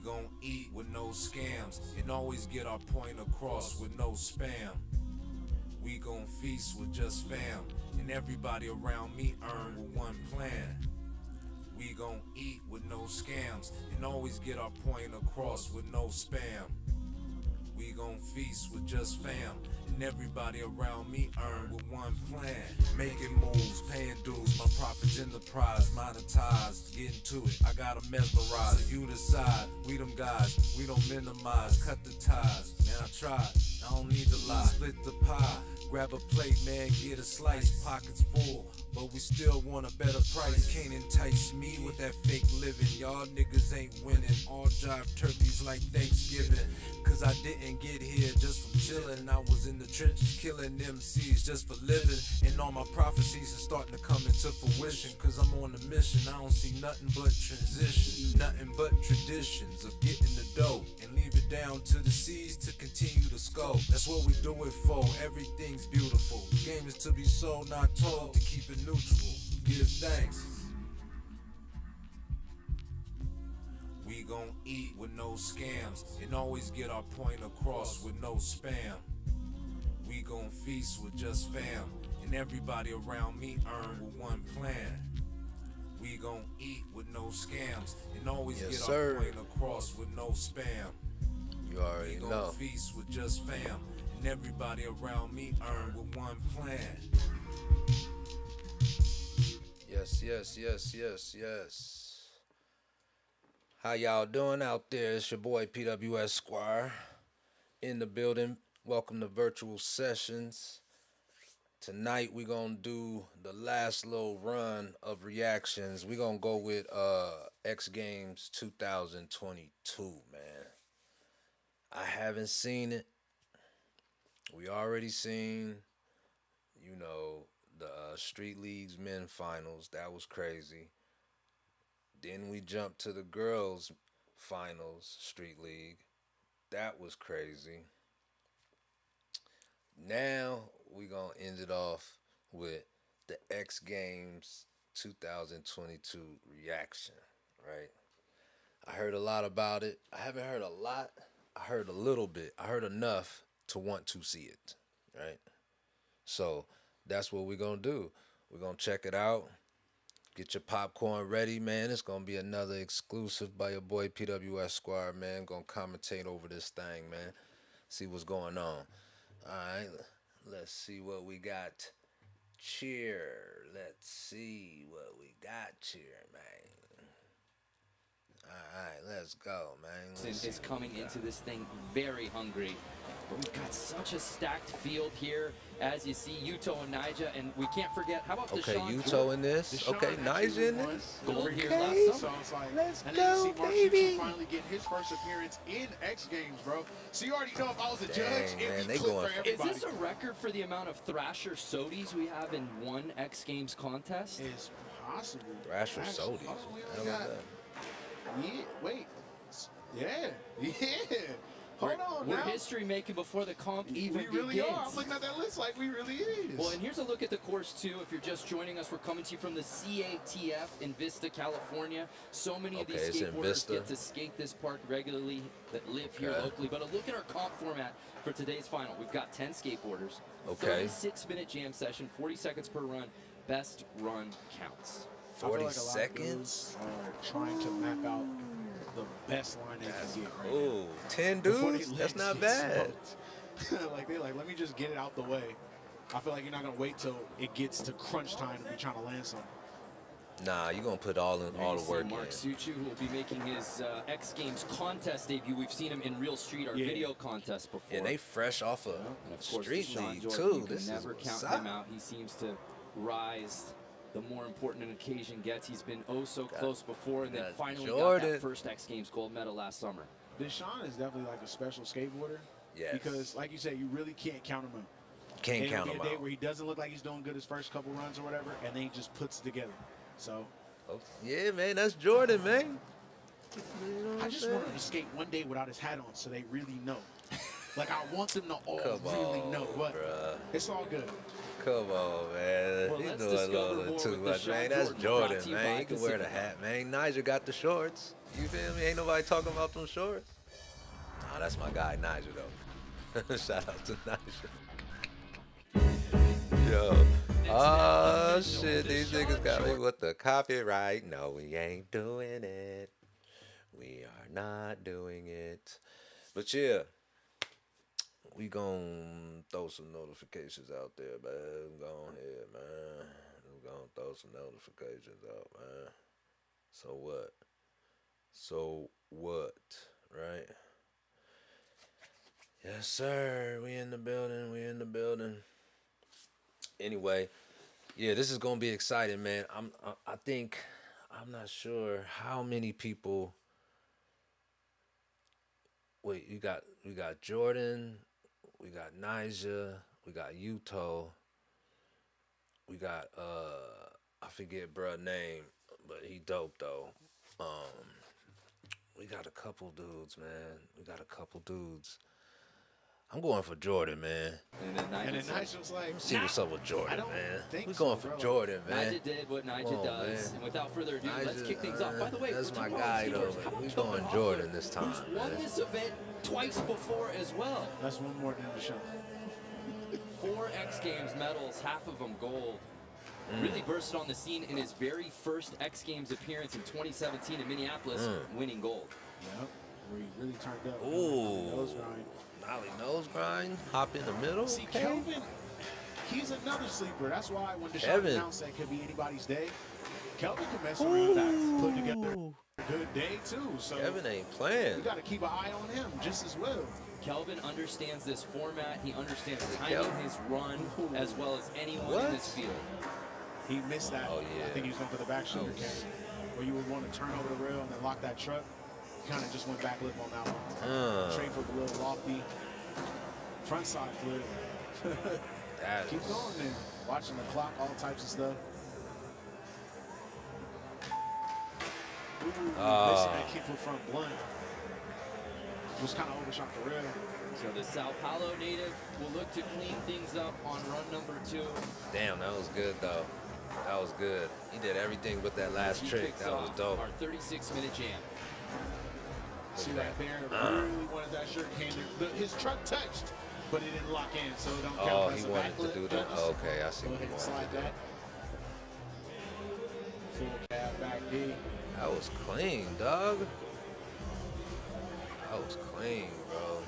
We gon' eat with no scams and always get our point across with no spam. We gon' feast with just fam and everybody around me earn with one plan. We gon' eat with no scams and always get our point across with no spam. We gon' feast with just fam and everybody around me earn with one plan. Making moves, paying dues, my profits in the prize, monetized, getting to it. I gotta mesmerize, so you decide. We them guys, we don't minimize, cut the ties. Man, I tried, I don't need to lie. Split the pie, grab a plate, man, get a slice, pockets full. But we still want a better price. Can't entice me with that fake living. Y'all niggas ain't winning. All drive turkeys like Thanksgiving. Cause I didn't get here just from chilling. I was in the trenches killing MCs just for living. And all my prophecies are starting to come into fruition. Cause I'm on a mission. I don't see nothing but transition. Nothing but traditions of getting the dough. And leave it down to the seas to continue to scope. That's what we do it for. Everything's beautiful. The game is to be sold, not told. To keep it neutral. Give thanks. We gon' eat with no scams and always get our point across with no spam. We gon' feast with just fam and everybody around me earn with one plan. We gon' eat with no scams and always Yes, get sir. our point across with no spam. You We already gon' know. feast with just fam and everybody around me earn with one plan. Yes, yes, yes, yes, yes. How y'all doing out there? It's your boy PWS Squire in the building. Welcome to Virtual Sessions. Tonight we're gonna do the last little run of reactions. We're gonna go with uh X Games 2022, man. I haven't seen it. We already seen, you know, the uh, Street Leagues men finals. That was crazy. Then we jumped to the girls finals, Street League. That was crazy. Now we gonna end it off with the X Games 2022 reaction, right? I heard a lot about it. I haven't heard a lot. I heard a little bit. I heard enough to want to see it, right? So that's what we're gonna do. We're gonna check it out. Get your popcorn ready, man. It's gonna be another exclusive by your boy PWS Squad, man. Gonna commentate over this thing, man. See what's going on. Alright. Let's see what we got. Cheer. Let's see what we got here, man. Alright, let's go, man. Let's is see is what coming into this thing very hungry. But we've got such a stacked field here, as you see, Yuto and Nyjah, and we can't forget, how about Okay, Dashawn Yuto in this. Dashawn Okay, actually Nyjah in this. Gold here Okay. last summer. it's like, Let's and go, see baby. Finally get his first appearance in X Games, bro. So you already know if I was a Dang, judge, man, it'd they be clip going for for- Is this a record for the amount of Thrasher SOTYs we have in one X Games contest? It's possible. Thrasher Actually, SOTYs. hold oh, Yeah, wait. Yeah, yeah. Hold we're, on we're now. history making before the comp even begins. we really begins. are. I'm looking at that list like we really is. Well, and here's a look at the course too. If you're just joining us, we're coming to you from the CATF in Vista, California. So many of these skateboarders get to skate this park regularly that live here locally. But a look at our comp format for today's final. We've got 10 skateboarders. Okay. 36 minute jam session, 40 seconds per run. Best run counts. I feel 40 like a lot of seconds. trying to map out the best line they can get right now. 10 dudes? That's not bad. like they like, let me just get it out the way. I feel like you're not gonna wait till it gets to crunch time to be trying to land something. Nah, you're gonna put all in all the see work Mark in. Suciu, who will be making his uh, X Games contest debut. We've seen him in Real Street, our Yeah. video contest before. And they fresh off of And of course, Street Dashawn League Jordan, too. You can This never is count what's him out. He seems to rise the more important an occasion gets. He's been oh so close before, and then finally Jordan. got that first X Games gold medal last summer. Dashawn is definitely like a special skateboarder. Yes. Because, like you said, you really can't count him out. Can't There'll count be them a day out. where he doesn't look like he's doing good his first couple runs or whatever, and then he just puts it together. So Oh, yeah, man, that's Jordan, man. You know I just saying? want him to skate one day without his hat on, so they really know. Like I want them to all Come really on, know, but bruh. it's all good. Come on, man. Well, He's doing a little too much, man. That's Jordan, you man. He can wear the hat, man. Nyjah got the shorts. You feel me? Ain't nobody talking about them shorts. Nah, that's my guy, Nyjah, though. Shout out to Nyjah. Yo. Oh, shit. These niggas got me with the copyright. No, we ain't doing it. We are not doing it. But yeah, we gonna throw some notifications out there, man. Go ahead, man. We gonna throw some notifications out, man. So what? So what? Right? Yes, sir. We in the building. We in the building. Anyway, yeah, this is gonna be exciting, man. I'm. I, I think. I'm not sure how many people. Wait, you got we got Jordan, we got Nyjah, we got Yuto, we got uh I forget bruh name, but he dope though. Um we got a couple dudes, man. We got a couple dudes. I'm going for Jordan, man. And then And then Nyjah's like, See what's up with Jordan, man. We're so, going for bro. Jordan, man. Nyjah did what Nyjah on, does. man. And without further ado, let's kick things off. uh, By the way, that's my guy, though. We're going Hoefler, Jordan this time, Who's won man. this event twice before as well. That's one more than Dashawn. Four X Games medals, half of them gold. Mm. Really bursted on the scene in his very first X Games appearance in 2017 in Minneapolis, Mm. winning gold. Yep. Where he really turned up. Ooh. Nose grind. Nolly nose grind, hop in the middle. See, okay. Kelvin, he's another sleeper. That's why when Dashawn Kevin. announced that it could be anybody's day, Kelvin can mess around with that, put together a good day too. So Kevin ain't playing. You got to keep an eye on him just as well. Kelvin understands this format. He understands timing Kelvin. his run as well as anyone What? in this field. He missed that. Oh, I think he was going for the back shoulder Oh, carry, where you would want to turn over the rail and then lock that truck. Kind of just went back lip on that one. Uh, Trade for a little lofty front side flip. Keep going then. Watching the clock, all types of stuff. Ooh, Ah. missing that kick foot front blunt. Was kind of overshot the rail. So the Sao Paulo native will look to clean things up on run number two. Damn, that was good though. That was good. He did everything but that last trick. That was dope. Our 36-minute jam. See at right that. there, really wanted that shirt came in. His truck touched, but it didn't lock in, so it don't count Oh, he wanted to do that. Oh, okay, I see what he wanted slide to do. that. Full cab back D. That was clean, dog. That was clean, bro.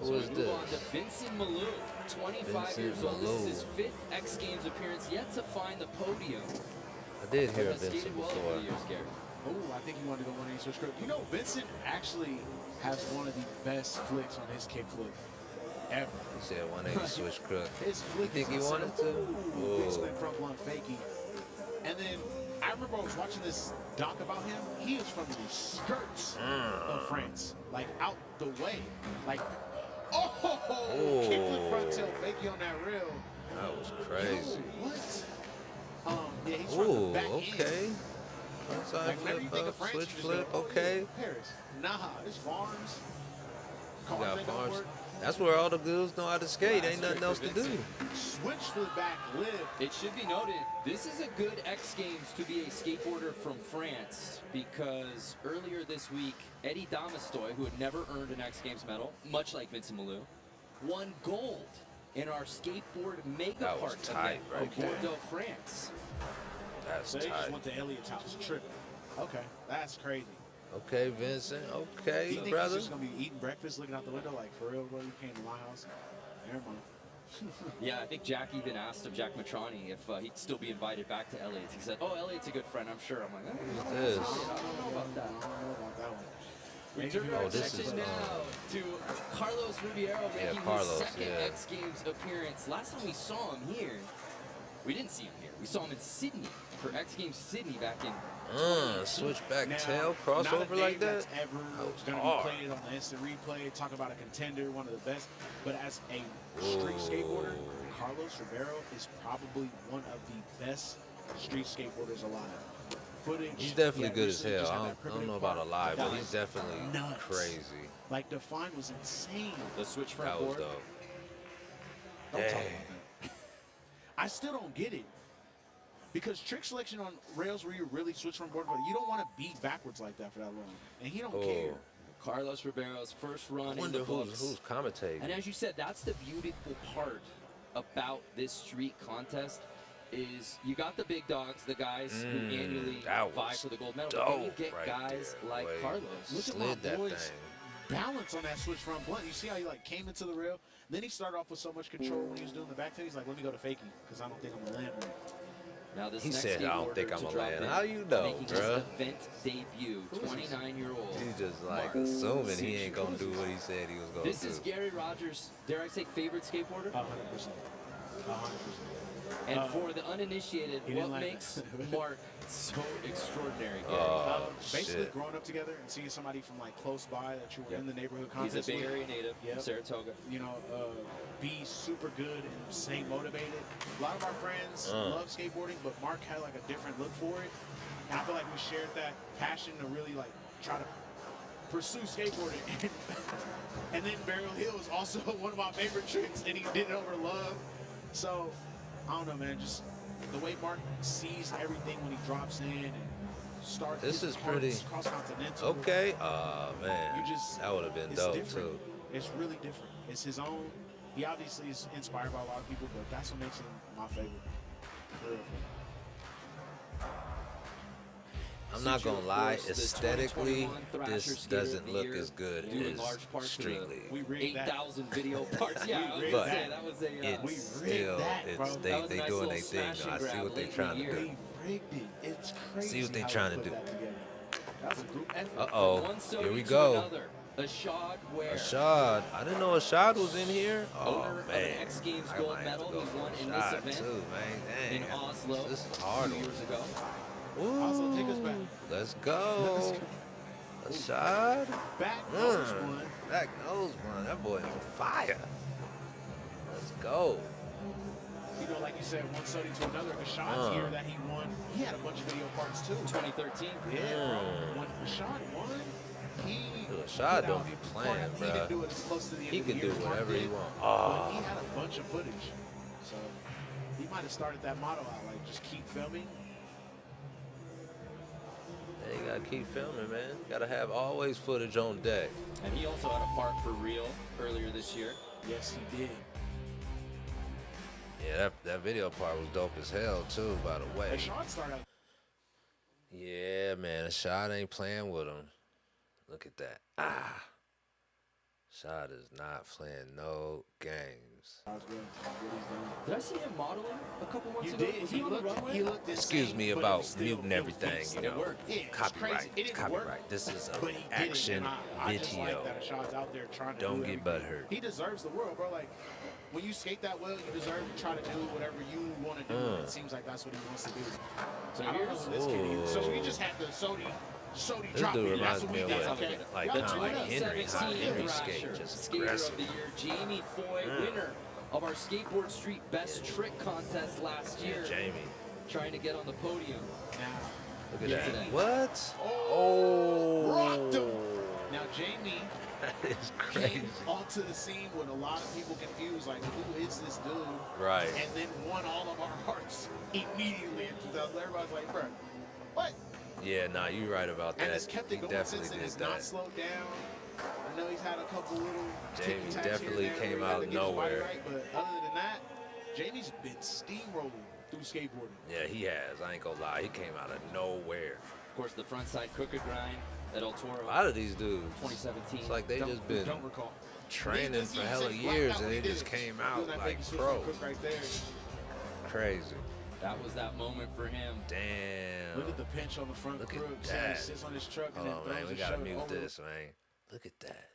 Who so is we move on to this? Vincent Milou, 25 Vincent years old. This is his fifth X Games appearance, yet to find the podium. I did hear But of has Vincent skated well before. years, Oh, I think he wanted to go one switch grip. You know, Vincent actually has one of the best flicks on his kickflip ever. He said 180 switch crook. His flick think he wanted to? Ooh, Ooh. front blunt fakie. And then I remember I was watching this doc about him. He is from the skirts Mm. of France, like out the way, like oh, Oh. kickflip front tail fakie on that rail. That was crazy. Yo, what? Um, yeah, he's from the Ooh, back end. okay. Like whenever you flip think of France, switch flip, go, oh, okay. Paris. Nah, it's farms. You got farms. Work. That's where all the dudes know how to skate. Ain't nothing else to do. Vincent. Switch flip back lip. It should be noted, this is a good X Games to be a skateboarder from France because earlier this week, Eddie Damestoy, who had never earned an X Games medal, much like Vincent Milou, won gold in our skateboard mega That was park tight event right of. Bordeaux, France. That's So they just tight. went to Elliot's house tripping. Okay, that's crazy. Okay, Vincent. Do Okay, you think brother. he's just gonna be eating breakfast, looking out the window, like for real, bro? You came to my house. Never mind. Yeah, I think Jack even asked of Jack Mitrani if uh, he'd still be invited back to Elliot's. He said, "Oh, Elliot's a good friend, I'm sure." I'm like, eh, Who's this? I don't know about that. I don't know about that one. We Maybe turn if our you- Oh, this attention is, now uh, to Carlos Ribeiro Yeah, making Carlos, his second yeah. X Games appearance. Last time we saw him here, we didn't see him here. We saw him in Sydney for X Games Sydney back in. Uh, switchback Now, tail crossover like that. That's ever That was going to hard. be played on the instant replay. Talk about a contender, one of the best. But as a street skateboarder, Carlos Ribeiro is probably one of the best street skateboarders alive. footage. He's definitely yeah, good as hell. I don't, I don't know about part. alive, but he's definitely nuts. crazy. Like Define was insane. The switch front That was board. dope. Don't talk Dang. about that. I still don't get it. Because trick selection on rails where you really switch from board, you don't want to beat backwards like that for that long. And he don't Oh. care. Carlos Ribeiro's first run in the who's, books. who's commentating. And as you said, that's the beautiful part about this street contest is you got the big dogs, the guys who Mm, annually that vie for the gold medal. But then you get right guys there. like Wait. Carlos. Look at my that boys. thing. balance on that switch front blunt. You see how he like came into the rail. Then he started off with so much control when he was doing the back tail. He's like, let me go to fakie because I don't think I'm gonna land right. Now this He next said, "I don't think I'm a gonna drop land." How you know, making his bruh? event debut, Who is this? 29-year-old. He's just like Mark. assuming he ain't gonna do what he said he was gonna This do. This is Gary Rogers, dare I say, favorite skateboarder? Hundred percent. Hundred percent. and uh, for the uninitiated, what like makes that. Mark so extraordinary, Gary? Oh, Um, basically, shit. growing up together and seeing somebody from like close by that you were Yep. in the neighborhood He's a Bay Area native Yep. from Saratoga. you know, uh, be super good and stay motivated. A lot of our friends Uh. love skateboarding, but Mark had like a different look for it. And I feel like we shared that passion to really like try to pursue skateboarding. and then Burial Hill is also one of my favorite tricks, and he did it over love. So, I don't know, man. Just the way Mark sees everything when he drops in and starts. This is pretty- Okay. Oh man, You just that would have been it's dope different. too. It's really different. It's his own. He obviously is inspired by a lot of people, but that's what makes him my favorite. For real. I'm not gonna lie, aesthetically, this doesn't look as good in as large part Street League. We 8,000 video parts. Yeah, I was rigged gonna that. say, that was a. Uh, We It's still, it's, they, they doing their thing. I see what they're trying to do. year. We rigged it. It's crazy. what they're trying to do. that together. That was a group effort. Uh from oh, one SOTY here we to go. Another. Ishod Wair. Ishod, I didn't know Ishod was in here. Oh Owner of man, X Games I gold might have medal go he won in this event too, man. in Dang, Oslo This is hard two one. years ago. Ooh, Also, take us back. Let's go. Ishod, Back nose Mm. one. back nose one. That boy on fire. Let's go. You know, like you said, one SOTY to another. Ishod's Uh. year that he won, he had a bunch of video parts too. 2013. Yeah, Mm. bro. When Ishod won, he. Dude, Ishod put don't be playing, part- He bruh. didn't do it as close to the end He of the can do whatever he did, want. But Oh. he had a bunch of footage. So he might have started that motto out like just keep filming. Yeah, you gotta keep filming, man. Gotta have always footage on deck. And he also had a part for real earlier this year. Yes, he did. Yeah, that, that video part was dope as hell too, by the way. Ishod started out. Yeah, man, Ishod ain't playing with him. Look at that. Ah. Ishod is not playing no games. I was good. What he's doing. Did I see him modeling a couple months You ago? did. Was he, he, on the runway? he looked Excuse me about muting everything, you know. Yeah, Copyright. It Copyright. work. This is an But he did it, action and I, I just video. like that Ishod's out there trying to Don't get butthurt. He deserves the world, bro. Like when you skate that well, you deserve to try to do whatever you want to do. Mm. It seems like that's what he wants to do. So here's who this kid. So we just had the SOTY This dude reminds me of did. like, Okay. like Y'all kind of like. Henry, how Henry skate, just Skater aggressive. of the year, Jamie Foy, Mm. winner of our Skateboard Street Best Trick Contest last Yeah, year, Jamie. trying to get on the podium. Now, Look at Yeah. that. What? Oh, rocked him. Oh, now Jamie that is crazy. came onto the scene with a lot of people confused, like who is this dude? Right. and then won all of our hearts immediately in 2000. Everybody's like, bro, what? Yeah, nah, you're right about that. And it's kept he it going definitely since then. did It's not slowed down. I know he's had a couple little Jamie ticky-tacks here and definitely came where he had out of get his body nowhere. Right, but other than that, Jamie's been steamrolling through skateboarding. Yeah, he has. I ain't gonna lie. He came out of nowhere. Of course, the front frontside crooked grind at El Toro, A lot of these dudes, 2017. it's like they just been don't recall. training for he hella years and they just came out like pro. right there. Crazy. That was that moment for him. Damn. Look at the pinch on the front Look at crook. See how he that. sits on his truck Hold and on, man. We gotta mute over. this, man. Look at that.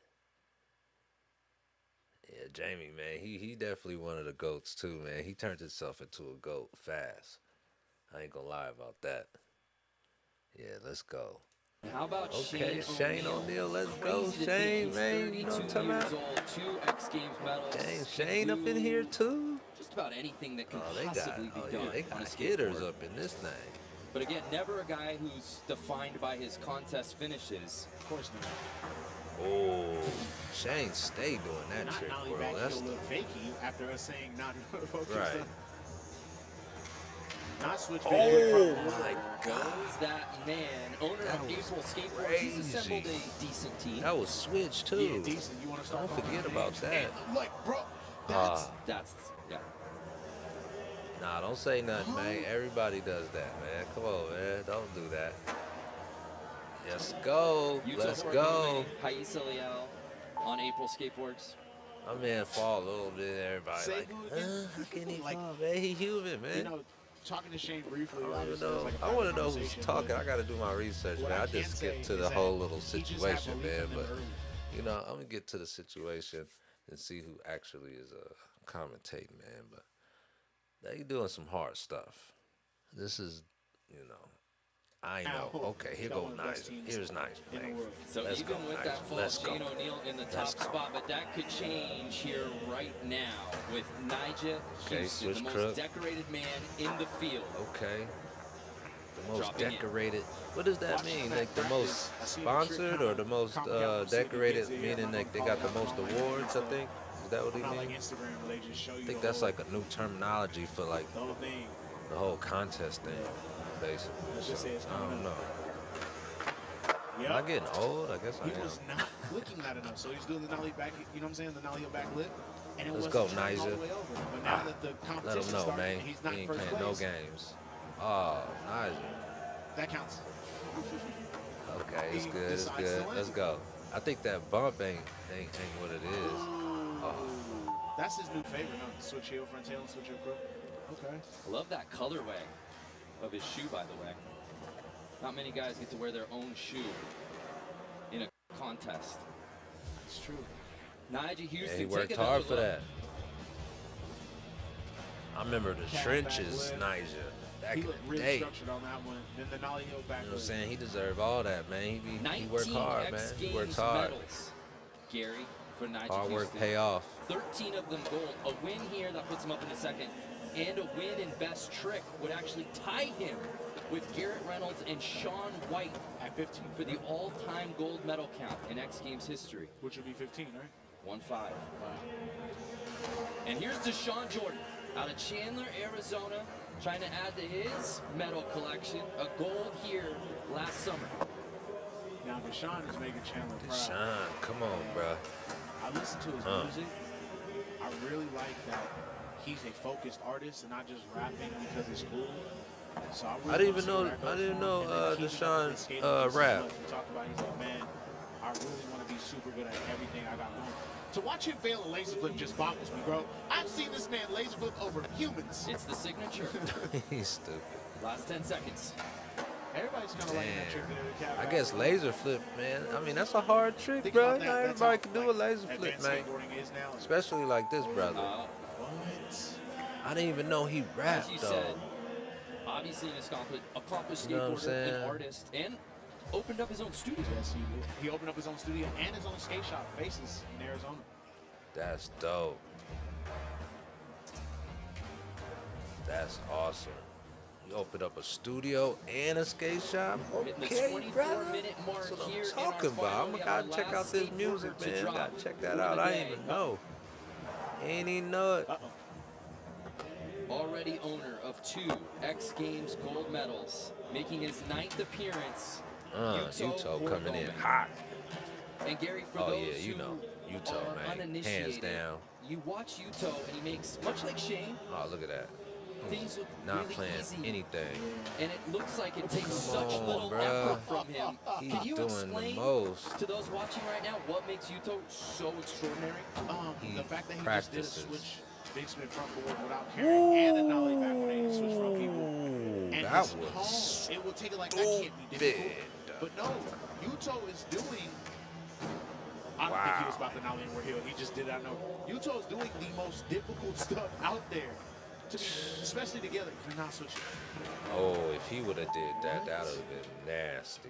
Yeah, Jamie, man, he he definitely one of the goats too, man. He turned himself into a goat fast. I ain't gonna lie about that. Yeah, let's go. How about Okay, Shane, Shane O'Neill, let's Crazy go, Shane, man. You know what I'm talking about? old, two X Games medals. Dang, Shane up in here too. Just about anything that can Oh, they got, possibly oh, be yeah, done they on a got hitters up in this thing. But again, never a guy who's defined by his contest finishes. Of course not. Oh, Shane stay doing that Not trick, bro. back That's heel look fakey after us saying not focus. Right. Not switch Oh my God. Goes that man, owner That of was April Skateboards. He's crazy. assembled a decent team. That was switch too. Yeah, decent. You want to start Don't forget about that. And, like, bro, that's Ah. That's yeah. Nah, don't say nothing, man. Everybody does that, man. Come on, man. Don't do that. Let's go. Yuto Let's go. Haisa Leal on April Skateboards. My man fall a little bit. Everybody Say like, who uh, how can he Like, fall, man? He human, man. you know, talking to Shane briefly. I want to know. like a I want to know who's talking. I got to do my research, what man. I I just can skip to the whole little he just had situation, man. But early. you know, I'm gonna get to the situation and see who actually is uh, commentating, man. But they doing some hard stuff. This is, you know, I know. Okay, here goes go one of the best Nyjah. teams Here's Nyjah, in the man. world. So Let's even go, with Nyjah. that fall, Let's. Shane O'Neill in the top spot, but that could change here right now with Nyjah Okay, Huston, the switch most crook. decorated man in the field. Okay. The most Dropping in. decorated. What does that Watching mean? that Like the most I see the trick sponsored or the most uh, down, see if he decorated? gets it. Yeah, Meaning like they got the most awards. I so- think. Is that what he Not like means? Instagram where they just show you. I think that's whole, like a new terminology for like the whole thing. the whole contest thing, basically. Let's just say it's I don't up. know. Yep. Am I getting old? I guess I He am. was not flicking that enough, so he's doing the nollie back. You know what I'm saying? The nollie back lip, and it Let's go, turning all the Nyjah. way over. But now Ah, that the Let him know, started, man. he's not He ain't first playing place. no games. Oh, Nyjah. That counts. Okay, it's good. It's good. Let's go. I think that bump ain't ain't, ain't what it is. Oh. That's his new favorite, huh? Switch heel, front tail, and switch heel crook. Okay. I love that colorway of his shoe, by the way. Not many guys get to wear their own shoe in a contest. It's true. Nyjah Yeah, Huston, he worked hard for look. that. I remember the Cat trenches, back Nyjah. Back he in looked the really day. structured on that one. Then the nollie heel back You know what I'm saying? He deserved all that, man. He, be, he worked hard, man. X He worked hard. medals, Gary, for Nyjah Hard work pay off. 13 of them gold. A win here that puts him up in the second, and a win in best trick would actually tie him with Garrett Reynolds and Shaun White At 15. for the all-time gold medal count in X Games history. Which would be 15, right? 1-5. And here's Dashawn Jordan out of Chandler, Arizona, trying to add to his medal collection. A gold here last summer. Now, Dashawn is making Chandler proud. Dashawn, come on, bruh. I listen to his Huh. music. I really like that he's a focused artist and not just rapping because it's cool. So I, really I didn't even know- I didn't for know, him. Uh, keeping up Dashawn, with his skating uh, just so rap. talked about. He's like, man, I really want to be super good at everything I got going. To watch him fail a laser flip just boggles me, bro. I've seen this man laser flip over humans. It's the signature. He's stupid. last 10 seconds. Everybody's kind of like that trick Damn. that I rap. guess laser flip, man. I mean, that's a hard trick, Think bro. about that. Not everybody how, can do a laser flip, man. is now. Especially like this brother. Uh, What? I didn't even know he as rapped, you though. said, obviously an accomplished, accomplished You know skateboarder, saying? an artist, and opened up his own studio. Yes, he did. He opened up his own studio and his own skate shop, Faces, in Arizona. That's dope. That's awesome. You opened up a studio and a skate shop? Okay, 24 brother. That's what I'm talking about. I'm gonna have gotta check out this music, man. drop Gotta check that out. I didn't even know. Ain't even know it. Already owner of two X Games gold medals, making his ninth appearance. Uh, Yuto Yuto coming in hot. And Gary, for Oh, those yeah, you know. Yuto, are man. Hands down. You watch Yuto, and he makes much like Shane. Oh, look at that. Things look Not really playing easy, anything. and it looks like it takes Come such on, little bruh. effort from him. He's Can you doing the explain most. to those watching right now what makes Yuto so extraordinary? Um, He the fact that he practices. just did a switch big spin front forward without carrying and a nollie back when he switched front people. Ooh, And that his was tone, it will take it like that can't be difficult. But no, Yuto is doing. I don't think he was Wow. about the nollie and where he he just did that. No, Yuto is doing the most difficult stuff out there. To especially together, you're not switching. Oh, if he would have did that, that would have been nasty.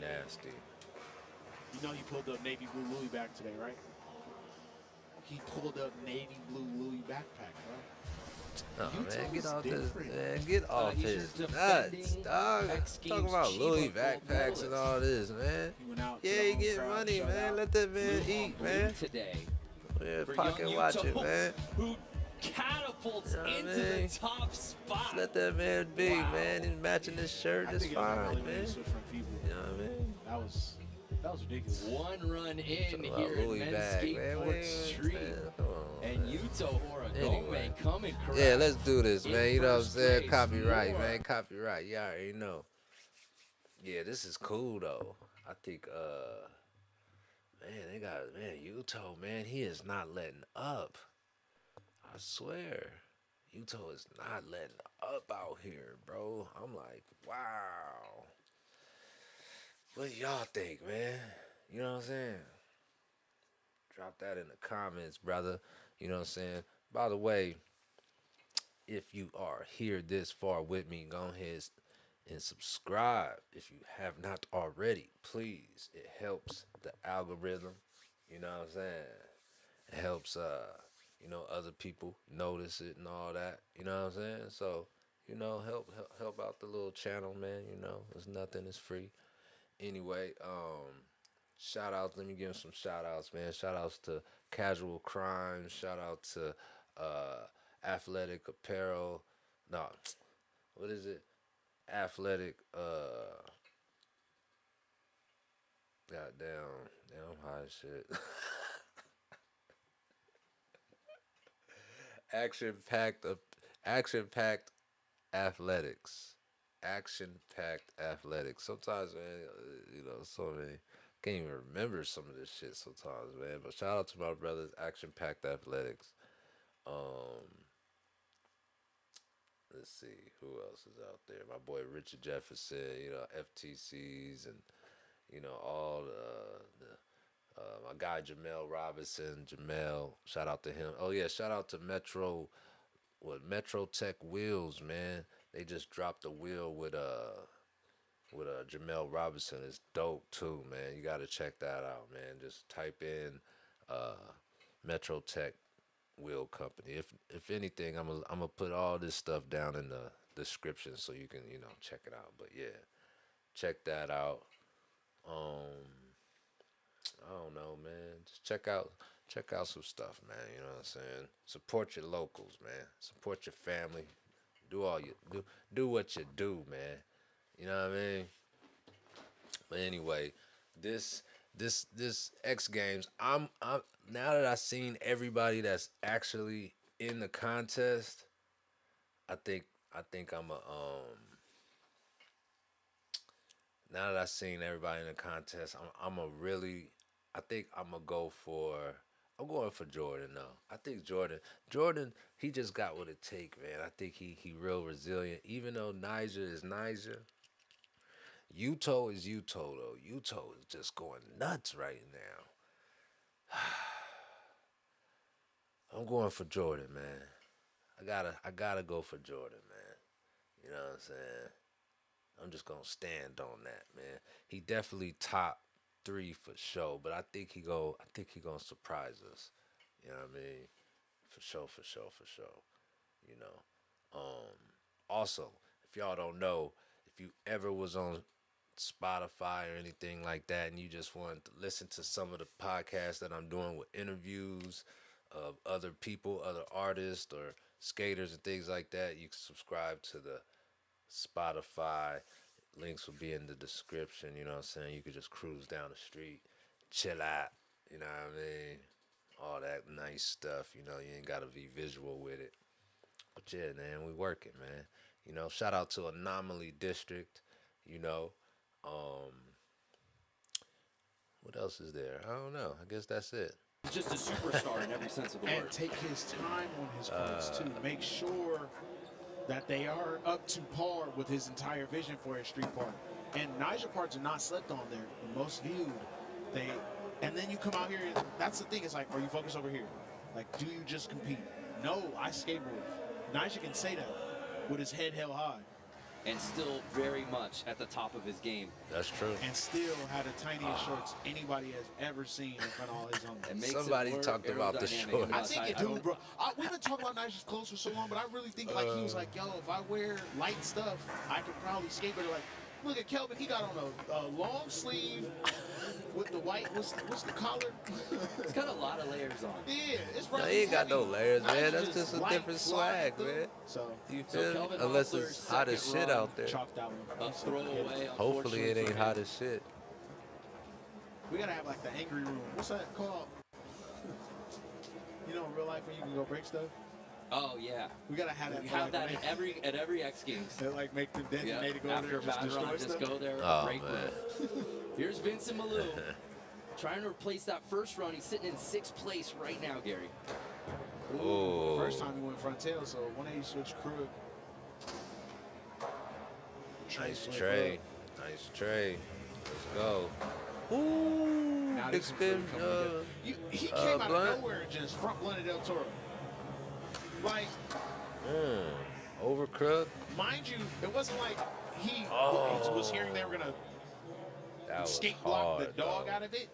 Nasty. You know he pulled up navy blue Louis back today, right? He pulled up navy blue Louis backpack, bro. Oh Utah man, get off this man. Get Uh, off he's his nuts, dog. Games about Louis Chiba backpacks and all this, man. He went out to Yeah, he home money, man. out. Let that man Blue eat, man. Today. Yeah, pocket watch it, man. Who catapults You know what I into mean? the top spot. Just let that man be, Wow. man. He's matching his shirt. I It's think it fine, man. people. You know what I mean? That was that was ridiculous. One run in Talking about here in Louis men's bag, man. skateboard We ain't- street. man, Come on, And man. Yuto Horigome Anyway. coming correct. Yeah, let's do this, man. You know what I'm saying? Copyright, man. Copyright. Y'all already know. Yeah, this is cool though. I think uh man, they got man, Yuto, man, he is not letting up. I swear. Yuto is not letting up out here, bro. I'm like, wow. What y'all think, man? You know what I'm saying? Drop that in the comments, brother. You know what I'm saying? By the way, if you are here this far with me, go ahead and subscribe if you have not already. Please. It helps the algorithm. You know what I'm saying? It helps uh, you know, other people notice it and all that. You know what I'm saying? So, you know, help help, help out the little channel, man. You know, it's nothing, it's free. Anyway, um, shout outs. Let me give some shout outs, man. Shout outs to Casual Crime. Shout out to uh, Athletic Apparel. No, what is it? Athletic. Uh, goddamn, damn high shit. action packed, action packed athletics action packed athletics. Sometimes, man, uh, you know, so many can't even remember some of this shit sometimes, man. But shout out to my brothers, action packed athletics. Um, let's see who else is out there. My boy Richard Jefferson, you know, FTCs and you know all the. the uh, my guy Jamel Robinson, Jamel, shout out to him. Oh yeah, shout out to Metro, what Metro Tech Wheels, man. They just dropped a wheel with uh with uh Jamel Robinson. It's dope too, man. You gotta check that out, man. Just type in uh Metro Tech Wheel Company. If if anything, I'm gonna I'm gonna put all this stuff down in the description so you can you know check it out. But yeah, check that out. Um, I don't know, man. Just check out check out some stuff, man. You know what I'm saying? Support your locals, man. Support your family. Do all you do. Do what you do, man. You know what I mean? But anyway, this this this X Games. I'm I'm now that I've seen everybody that's actually in the contest. I think I think I'm a um. Now that I've seen everybody in the contest, I'm I'm a really. I think I'm gonna go for. I'm going for Jordan though. I think Jordan, Jordan, he just got what it take, man. I think he he real resilient. Even though Nyjah is Nyjah, Yuto is Yuto though. Yuto is just going nuts right now. I'm going for Jordan, man. I gotta I gotta go for Jordan, man. You know what I'm saying? I'm just gonna stand on that, man. He definitely top three for sure, but I think he go. I think he gonna surprise us. You know what I mean? For sure, for sure, for sure. You know. Um. Also, if y'all don't know, if you ever was on Spotify or anything like that, and you just want to listen to some of the podcasts that I'm doing with interviews of other people, other artists or skaters and things like that, you can subscribe to the Spotify. Links will be in the description, you know what I'm saying? You could just cruise down the street, chill out, you know what I mean? All that nice stuff, you know, you ain't gotta be visual with it. But yeah, man, we working, man. You know, shout out to Anomaly District, you know. Um what else is there? I don't know. I guess that's it. He's just a superstar in every sense of the word. and word. take his time on his parts Uh, too. Make sure that they are up to par with his entire vision for his street part. And Nyjah parts are not slept on there. The most viewed. They and then you come out here. That's the thing. It's like, are you focused over here? Like, do you just compete? No, I skateboard. Nyjah can say that with his head held high. And still very much at the top of his game. That's true. And still had the tiniest ah. shorts anybody has ever seen in front of all his It homies. makes Somebody it talked about the aerodynamic shorts. I think it, don't- dude, bro. I, we've been talking about Nyjah clothes for so long, but I really think like he was uh. like, yo, if I wear light stuff, I could probably skateboard. Like, look at Kelvin, he got on a, a long sleeve with the white. What's what's the collar? It's got a lot of layers on. yeah, it's No, right. he ain't got no layers, man. That's just a different swag, through. man. So You feel me? Kelvin Unless it's hot as shit run out there. chalk that one. Hopefully it ain't hot as shit. We gotta have like the angry room. What's that called? You know, in real life when you can go break stuff. Oh yeah, We gotta have that. we have that at every at every X Games. They like make them Yeah, designated go over after there a and just destroy just go there. Oh, break man. room. Here's Vincent Milou trying to replace that first run. He's sitting in sixth place right now, Gary. Oh. First time he went front tail, so 180 switch crook. Nice flip trade. Nice trade. Let's go. Ooh, Now big this one's spin. Uh. You, he uh, came out of nowhere and just front blunted El Toro. Like, mm, over mind you, it wasn't like he Oh. was hearing they were gonna That was skate block hard. the dog though. out of it,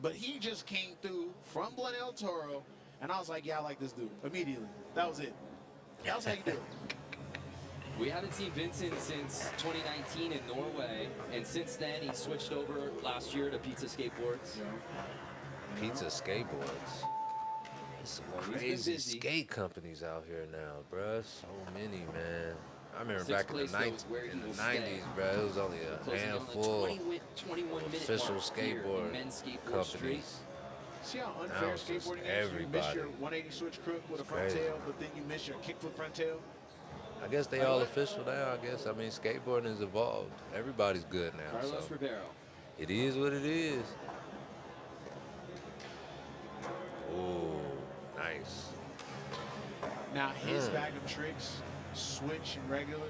but he just came through from Blood El Toro, and I was like, yeah, I like this dude immediately. That was it. That was how you do it. We haven't seen Vincent since 2019 in Norway, and since then he switched over last year to Pizza Skateboards. Pizza skateboards. There's some Well, crazy skate companies out here now, bruh. So many, man. I remember Sixth back in the, place, 90s, is in the 90s, stay. bruh. It was only a Closing on handful 20 wi- 21 minute official mark here in skateboard skateboard companies. See how Now unfair it's skateboarding is? You miss everybody. your 180 switch crook with a front crazy. tail, but then you miss your kick kickflip front tail. I guess they all what? official now. I guess. I mean, skateboarding has evolved. Everybody's good now. Carlos So Ribeiro. it is what it is. Ooh, nice. Now his Mm. bag of tricks, switch and regular.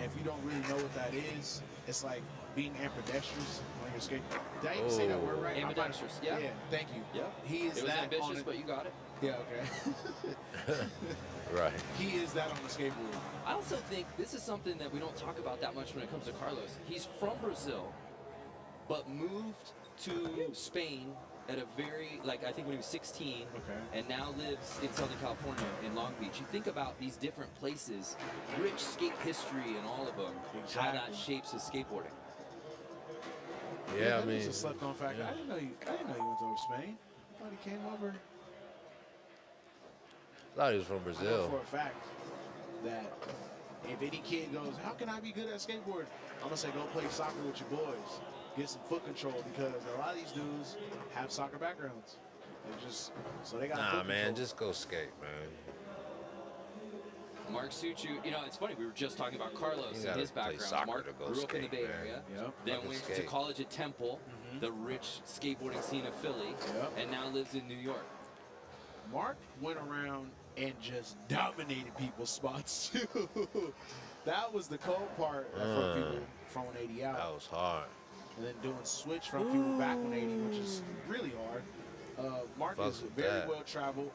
If you don't really know what that is, it's like being ambidextrous on your skate. Did I even say that word Oh. right? I might- Ambidextrous, yeah. Yeah, thank you. Yep. He is It was that ambitious, but you got it. Yeah, okay. Right. he is that on the skateboard. I also think this is something that we don't talk about that much when it comes to Carlos. He's from Brazil, but moved to Spain at a very, like, I think when he was 16, Okay. and now lives in Southern California, in Long Beach. You think about these different places, rich skate history and all of them, how that shapes his skateboarding. Yeah, I that mean, is a slept on fact. yeah. I didn't know you. I didn't know you went over Spain. I thought he came over. I thought he was from I know Brazil. for a fact that if any kid goes, how can I be good at skateboard? I'm gonna say go play soccer with your boys, get some foot control because a lot of these dudes have soccer backgrounds. They just so they got. Nah, foot man, control. just go skate, man. Mark Suciu, you know, it's funny, we were just talking about Carlos and his background. Mark to go grew up in the Bay man. Area, Yep. then Fucking went to college at Temple, the rich skateboarding scene of Philly, Yep. and now lives in New York. Mark went around and just dominated people's spots too. that was the cold part uh, from Mm. people from 180 out. That was hard. And then doing switch from people back 180, which is really hard. Uh, Mark Fucks is very that. well traveled,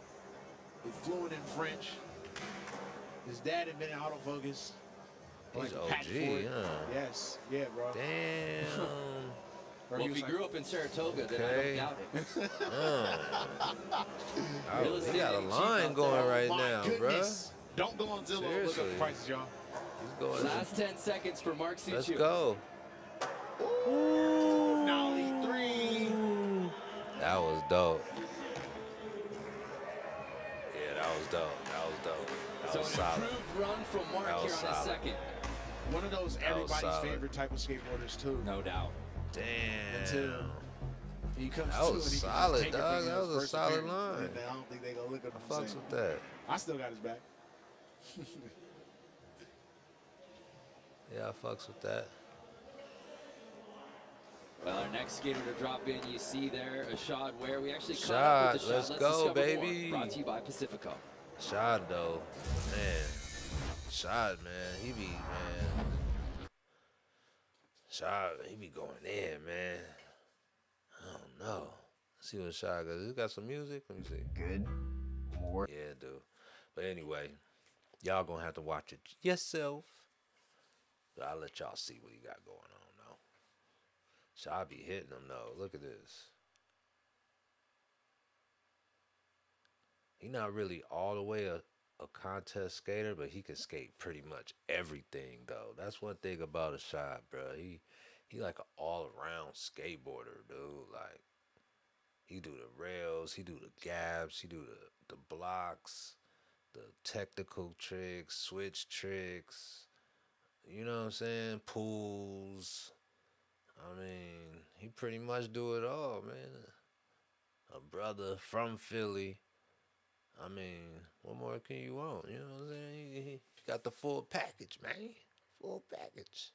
is fluent in French. His dad had been in autofocus. He's a patent OG, huh? Yes, yeah, bro. Damn. Or Well, he if he was grew up in Saratoga, then I Okay. don't doubt it. Oh, Real we estate got a line going there. right My now, bruh. goodness. Don't go on Zillow and look up the prices, y'all. He's going. Last 10 seconds for Mark Suciu. Let's go. Ooh, Nolly three. That was dope. Yeah, that was dope. That was dope. That So was an solid. run from Mark That was here on solid. second. One of those was everybody's solid. favorite type of skateboarders too. No doubt. Damn. Until he comes That was and he solid, take it from dog. That was a solid line. And I don't think they gonna look at him I the fucks with that. I still got his back. Yeah, I fucks with that. Well, our next skater to drop in, you see there, Ishod Wair. We actually caught Shad, up with Ishod. let's Let's go, discover more. baby. Brought to you by Pacifico. Shad though, man. Shad, man, he be man. Shad, he be going in, man. I don't know. Let's see what Shad got. He got some music. Let me see. Good. More. Yeah, dude. But anyway, y'all gonna have to watch it yourself. But I'll let y'all see what he got going on now. So I be hitting him though. Look at this. He not really all the way a, a contest skater, but he can skate pretty much everything though. That's one thing about Ishod, bro. He he like an all around skateboarder, dude. Like he do the rails, he do the gaps, he do the the blocks, the technical tricks, switch tricks. You know what I'm saying? Pools. I mean, he pretty much do it all, man. A brother from Philly. I mean, what more can you want? You know what I'm saying? He, he got the full package, man. Full package.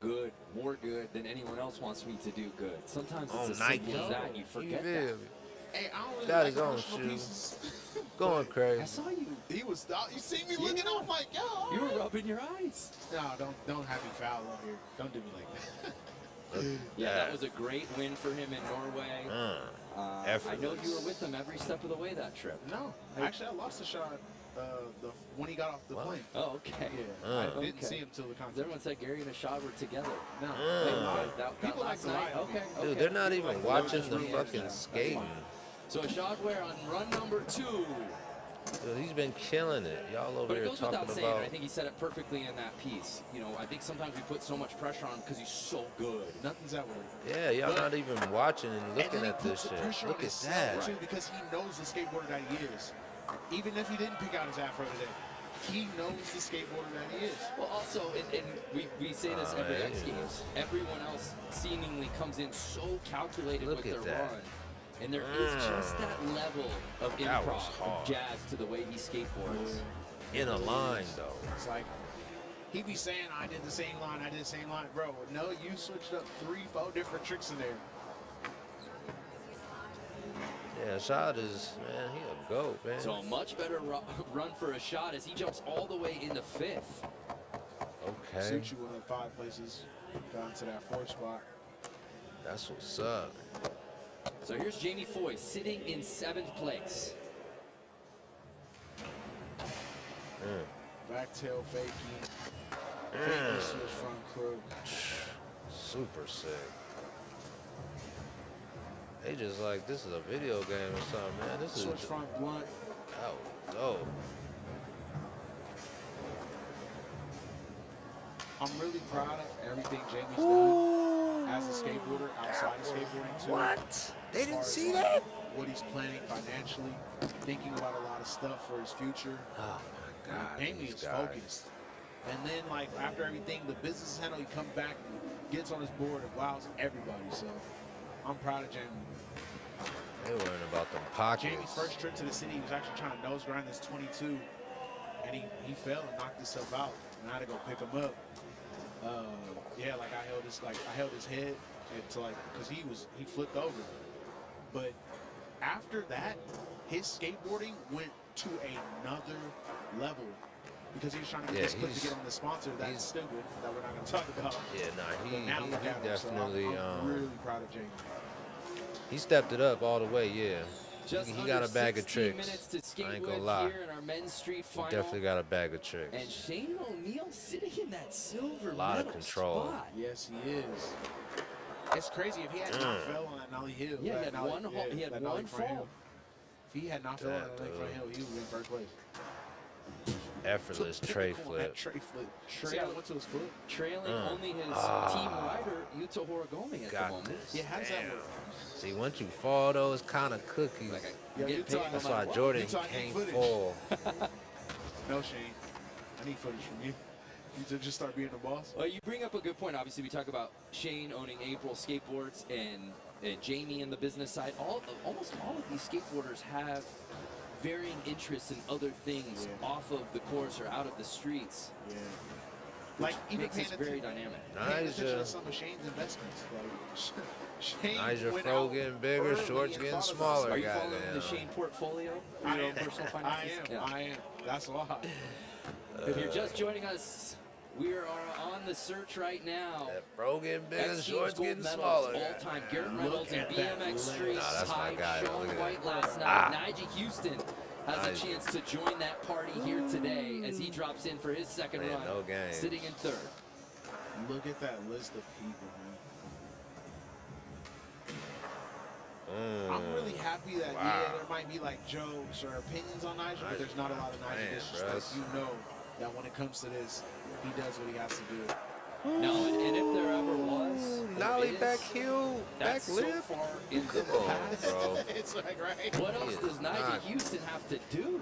Good, more good than anyone else wants me to do good. Sometimes On it's as Nike. simple as that, and you forget feel that. me? Hey, I don't really Got like his own emotional shoe. pieces. Going crazy. I saw you. he was. You see me looking up like, yo. You were right. rubbing your eyes. No, don't don't have me foul over here. Don't do me like that. Yeah, Yeah. that was a great win for him in Norway. Uh, Uh, I know you were with him every step of the way that trip. no, actually, I lost Ishod uh, the when he got off the What? plane. Oh, okay. Yeah, Uh. I didn't Okay. see him till the concert. Everyone said Gary and Ishod were together. No, Uh. Okay, that, that People like last night. lie on me. Okay, okay. Dude, they're not even like to lie. watching the fucking skating. So Ishod Wair on run number two. Dude, he's been killing it. Y'all over But it here goes without talking saying, about. I think he said it perfectly in that piece. You know, I think sometimes we put so much pressure on him because he's so good. nothing's that word. Yeah, y'all not even watching and and looking then he at this shit. Look at that. too, because he knows the skateboarder that he is. Even if he didn't pick out his afro today, he knows the skateboarder that he is. Well, also, and, and we, we say this Oh, every. X Games, everyone else seemingly comes in so calculated Look with at their that. run. And there is just that level of That was improv, hard. of jazz to the way he skateboards. In a line though. It's like he be saying, "I did the same line, I did the same line, bro." No, you switched up three, four different tricks in there. Yeah, shot is man, he a goat, man. So a much better run for Ishod as he jumps all the way into fifth. okay, Suit you went up five places, got to that fourth spot. that's what's up. So here's Jamie Foy sitting in seventh place. Mm, Back tail faking, mm, faking switch front crook. super sick. They just like this is a video game or something, man. This is Switch front blunt. that was. I'm really proud of everything Jamie's done as a skateboarder outside of skateboarding too. What? They didn't see like, that? What he's planning financially, thinking about a lot of stuff for his future. Oh my god. These is focused. And then, like, after everything, the business handle, he comes back, gets on his board, and wows everybody. So, I'm proud of Jamie. They worrying about them pockets. Jamie's first trip to the city, he was actually trying to nose grind this 22, and he, he fell and knocked himself out. And I had to go pick him up. Uh, yeah, like I held his like I held his head and to like because he was he flipped over. But after that, his skateboarding went to another level because he was trying to get Yeah, clip to get on the sponsor. That's stupid that we're not going to talk about. Yeah, nah, he, now he, he him. So I'm- definitely I'm, um really proud of Jamie. he stepped it up all the way, yeah. Just he, he got a bag of tricks. minutes to skate I ain't with gonna lie. here in our men's street He definitely got a bag of tricks. And Shane O'Neill sitting in that silver A lot of control. spot. Yes, he is. It's crazy if he had not Mm. fell on that Nollie Heel. Yeah, he had Nolly- one yeah, he had one fall. hill. If he had not fell on That that Nollie heel, he would have been first place. Effortless Took tray pick on that flip. Tray flip. Trail- See how it went to his foot? Trailing Uh. only his Ah. team rider, Yuto Horigome, at Got the moment. this. Yeah, how does that work? See, once you fall, those kind of cookies. Like, I Yeah, get you paid That's matter why what. Jordan You can't fall. No, Shane. I need footage from you. You to just start being the boss. Well, you bring up a good point. Obviously, we talk about Shane owning April Skateboards and, and Jamie in the business side. All almost all of these skateboarders have varying interests in other things Yeah. off of the course or out of the streets. Yeah. Like even makes paying us very dynamic. paying attention some of Shane's investments. Like Shane Nyjah Fro getting bigger, shorts getting smaller. Are you following goddamn. the Shane portfolio? I Your am. own personal I am. Yeah. I am. That's why. If you're just joining us, we are on the search right now. That Fro getting bigger, X Games shorts getting smaller. all time. Garrett Look Reynolds and at that BMX. Street Nah, that's my tied guy, though. Look Shaun at White that. last night. Ah. Nyjah Huston has a chance to join that party here today as he drops in for his second Man, run, no games. sitting in third. Look at that list of people, man. Mm. I'm really happy that Wow. yeah, there might be like jokes or opinions on Nyjah, but there's not a lot of Nyjah Man, disrespect. bruh. You know that when it comes to this, he does what he has to do. No, and, and if there ever was, or Nollie back heel, back that's so lip. in the Come on, past. bro. it's like right. What else does Nyjah not- Huston have to do?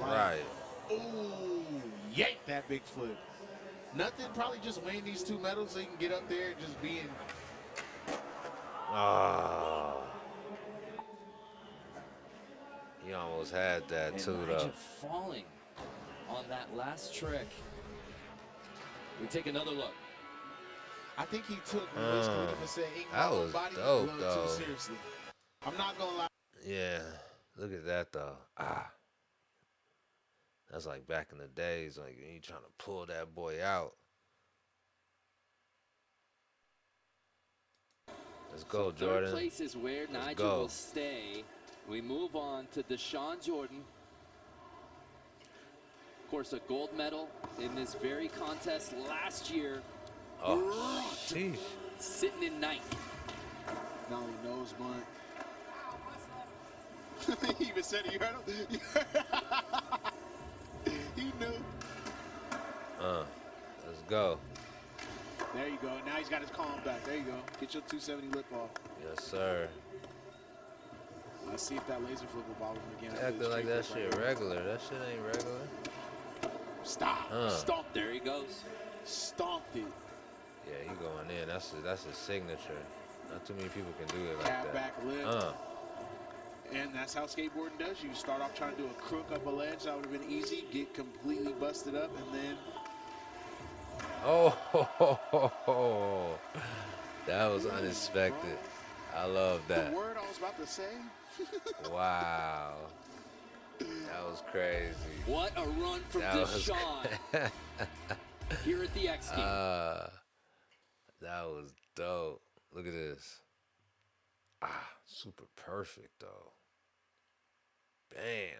Like, Right. Ooh, yank that big flip. Nothing, probably just weighing these two medals so he can get up there and just being. Ah. He almost had that And too, Nyjah though. falling on that last trick. We take another look. I think he took the Wiz Uh, Khalifa said, that was body dope, though. too seriously." I'm not gonna lie. Yeah. Look at that though. Ah. That's like back in the days, like you trying to pull that boy out. Let's go, Third Jordan. place is where Nyjah go. will stay. We move on to Dashawn Jordan. Of course, a gold medal in this very contest last year, Oh, sheesh. sitting in ninth. Not only nose blunt. he even said it. You heard him? You heard- he knew. Uh, let's go. There you go. Now he's got his calm back. There you go. Get your 270 lip off. Yes, sir. Let's see if that laser flip will bother him again. Acting like that shit right regular. That shit ain't regular. Stop. Uh. Stomped it. There he goes. Stomped it. Yeah, he going in. That's his, that's his signature. Not too many people can do it like Cat that. back lip. Uh, And that's how skateboarding does. You start off trying to do a crook up a ledge. That would have been easy. Get completely busted up. And then oh, that was unexpected. I love that. the word I was about to say. Wow, that was crazy. What a run from That Dashawn here at the X Game. uh, that was dope. Look at this. Ah, super perfect though. Bam.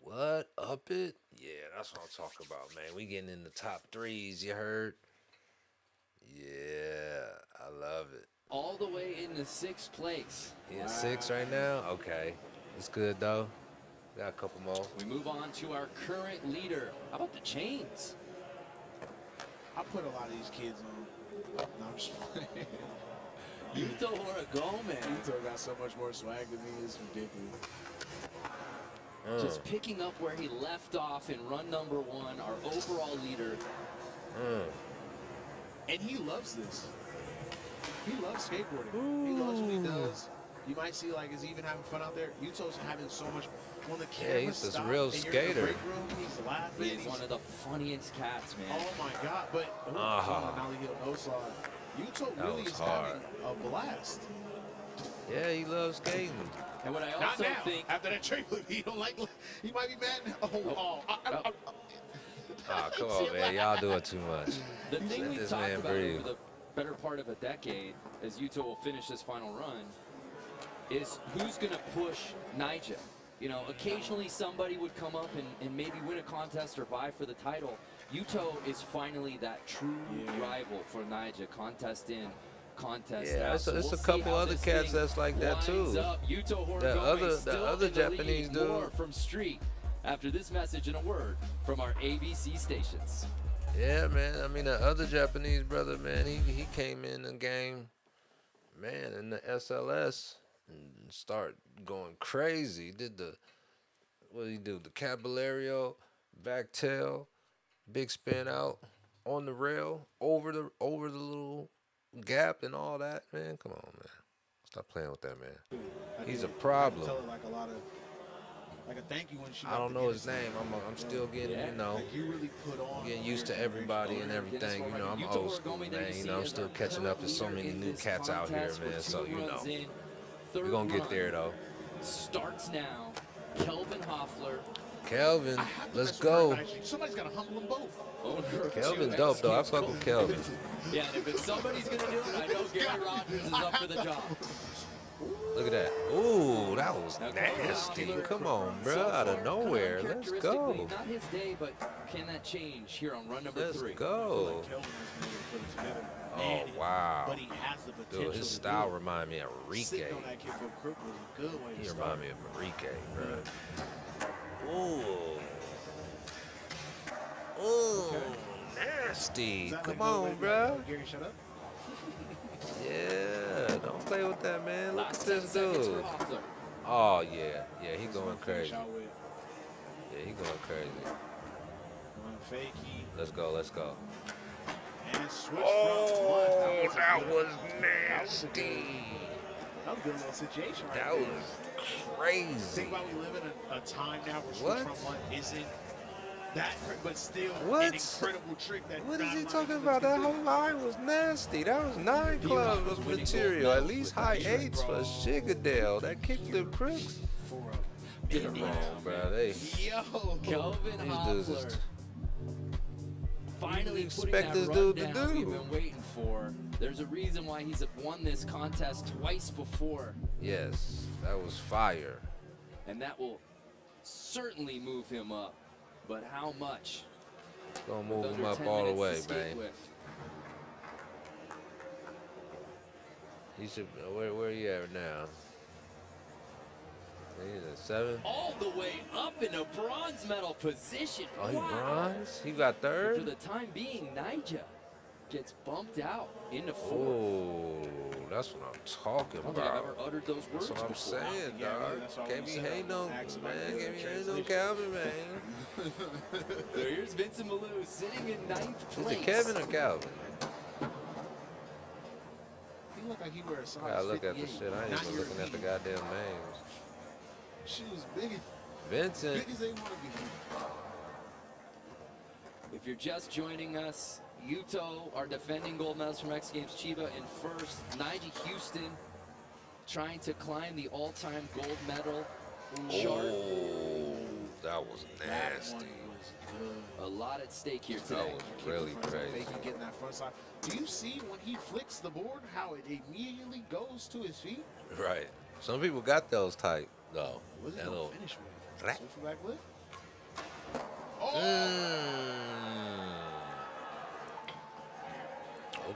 What? Up it? Yeah, that's what I'm talking about, man. We getting in the top threes, you heard? Yeah, I love it. All the way into sixth place. He in six right now? Okay. It's good though. Got a couple more. We move on to our current leader. How about the chains? I put a lot of these kids on. No, I'm just playing. Yuto Horigome. Yuto got so much more swag than me. It's ridiculous. Uh, Just picking up where he left off in run number one, our overall leader. uh. And he loves this. He loves skateboarding. He loves what he does. You might see like is he even having fun out there. Yuto's having so much when the Yeah, camera he's just a real and you're in the skater. room, he's laughing. He's one of the funniest cats, man. Oh my god! But oh, Ah. oh, Nollie Heel no slide. Yuto That really is hard. having a blast. Yeah, he loves skating. And what I Not also now. think, After that trade flip, he don't like. He might be mad. Oh, oh, I, I, I, Oh, come on, man. Y'all doing too much. the thing Let we've this talked man about breathe. Better part of a decade, as Yuto will finish this final run, is who's going to push Nyjah. You know, occasionally somebody would come up and, and maybe win a contest or vie for the title. Yuto is finally that true rival for Nyjah, contest in, contest Yeah, out. it's a- So a we'll see couple other cats that's like that, too. Up. Horigome The other- the other the. Japanese dude. More from Street after this message and a word from our ABC stations. Yeah, man. I mean, the other Japanese brother, man, he he came in the game, man, in the SLS and start going crazy. Did the what did he do? The Caballero, back tail, big spin out on the rail over the over the little gap and all that. Man, come on, man. Stop playing with that, man. He's a problem. I like a lot of, like a thank you when she. I don't know his name. I'm I'm still getting Yeah. you know. Like you really put on. getting used to everybody and everything. You know, I'm old school, man. You know, I'm still catching up to so many new cats out here, man. So, you know, we're going to get there, though. Starts now. Kelvin Hoefler. Kelvin, I have to let's mess with her go. Somebody's got to humble them both. Oh, Kelvin dope, though. I X fuck with Kelvin. Yeah, and if it's somebody's gonna do it, I know Gary Rogers is up for the job. Look at that. Ooh, that was nasty. Come on, bro. Out of nowhere. Let's go. Not his day, but can that change here on run number Let's three? I feel go. like Kelvin has been able to put it together. Oh, wow. But he has the potential. Dude, his style it. remind me of Enrique. Sitting on that kickflip crook was a good way He to remind me of Enrique, bro. Ooh. Ooh, nasty. Come like no way on, to bro. like, Gary, shut up. Yeah, don't play with that, man. Look at this dude. Oh, yeah. Yeah, he going what I finish crazy. Yeah, he going crazy. Let's go, let's go. and switch front Oh, that was that was a good- nasty. That was a good little situation right That was Think crazy. about we live in a, time now where switch What? front one isn't that, but still What? an incredible trick that. What not is a he talking about? That whole line was nasty. That was nine D-Rock clubs was of material. At least high that trick, eights for bro. Shigadale. That kickflip crooks. For Get a him Yeah, wrong, bro. They Yo, Kelvin these dudes is Hoefler finally you putting expect that this run dude to down do? we've been waiting for. There's a reason why he's won this contest twice before, yes, that was fire. and that will certainly move him up. But how much? Gonna move him up all the way, man. with. He should. Where where you at now? He's at seven. All the way up in a bronze medal position. Oh, he Wow. bronze. He got But For the time being, Nyjah gets bumped out into fourth. Oh, that's what I'm talking I don't I've ever about. uttered those words That's what I'm before. saying, Yeah, dog. that's what Can't be said. hating on man. about Can't the be hating on. Calvin, man. So here's Vincent Milou sitting in ninth place. Is it Kevin or Calvin? He look like he wears size I look at the shit. I ain't Not even your looking at the goddamn names. Shoes big, Vincent. big as they want to be. If you're just joining us, Yuto, our defending gold medals from X Games, Chiba in first. Nyjah Huston trying to climb the all-time gold medal chart. Oh, that was nasty. one was. A lot at stake here today. That was really crazy. They can get in that front side. Do you see when he flicks the board how it immediately goes to his feet? Right. Some people got those type though. What's he That little. finish with? Back lip? Oh! Mm.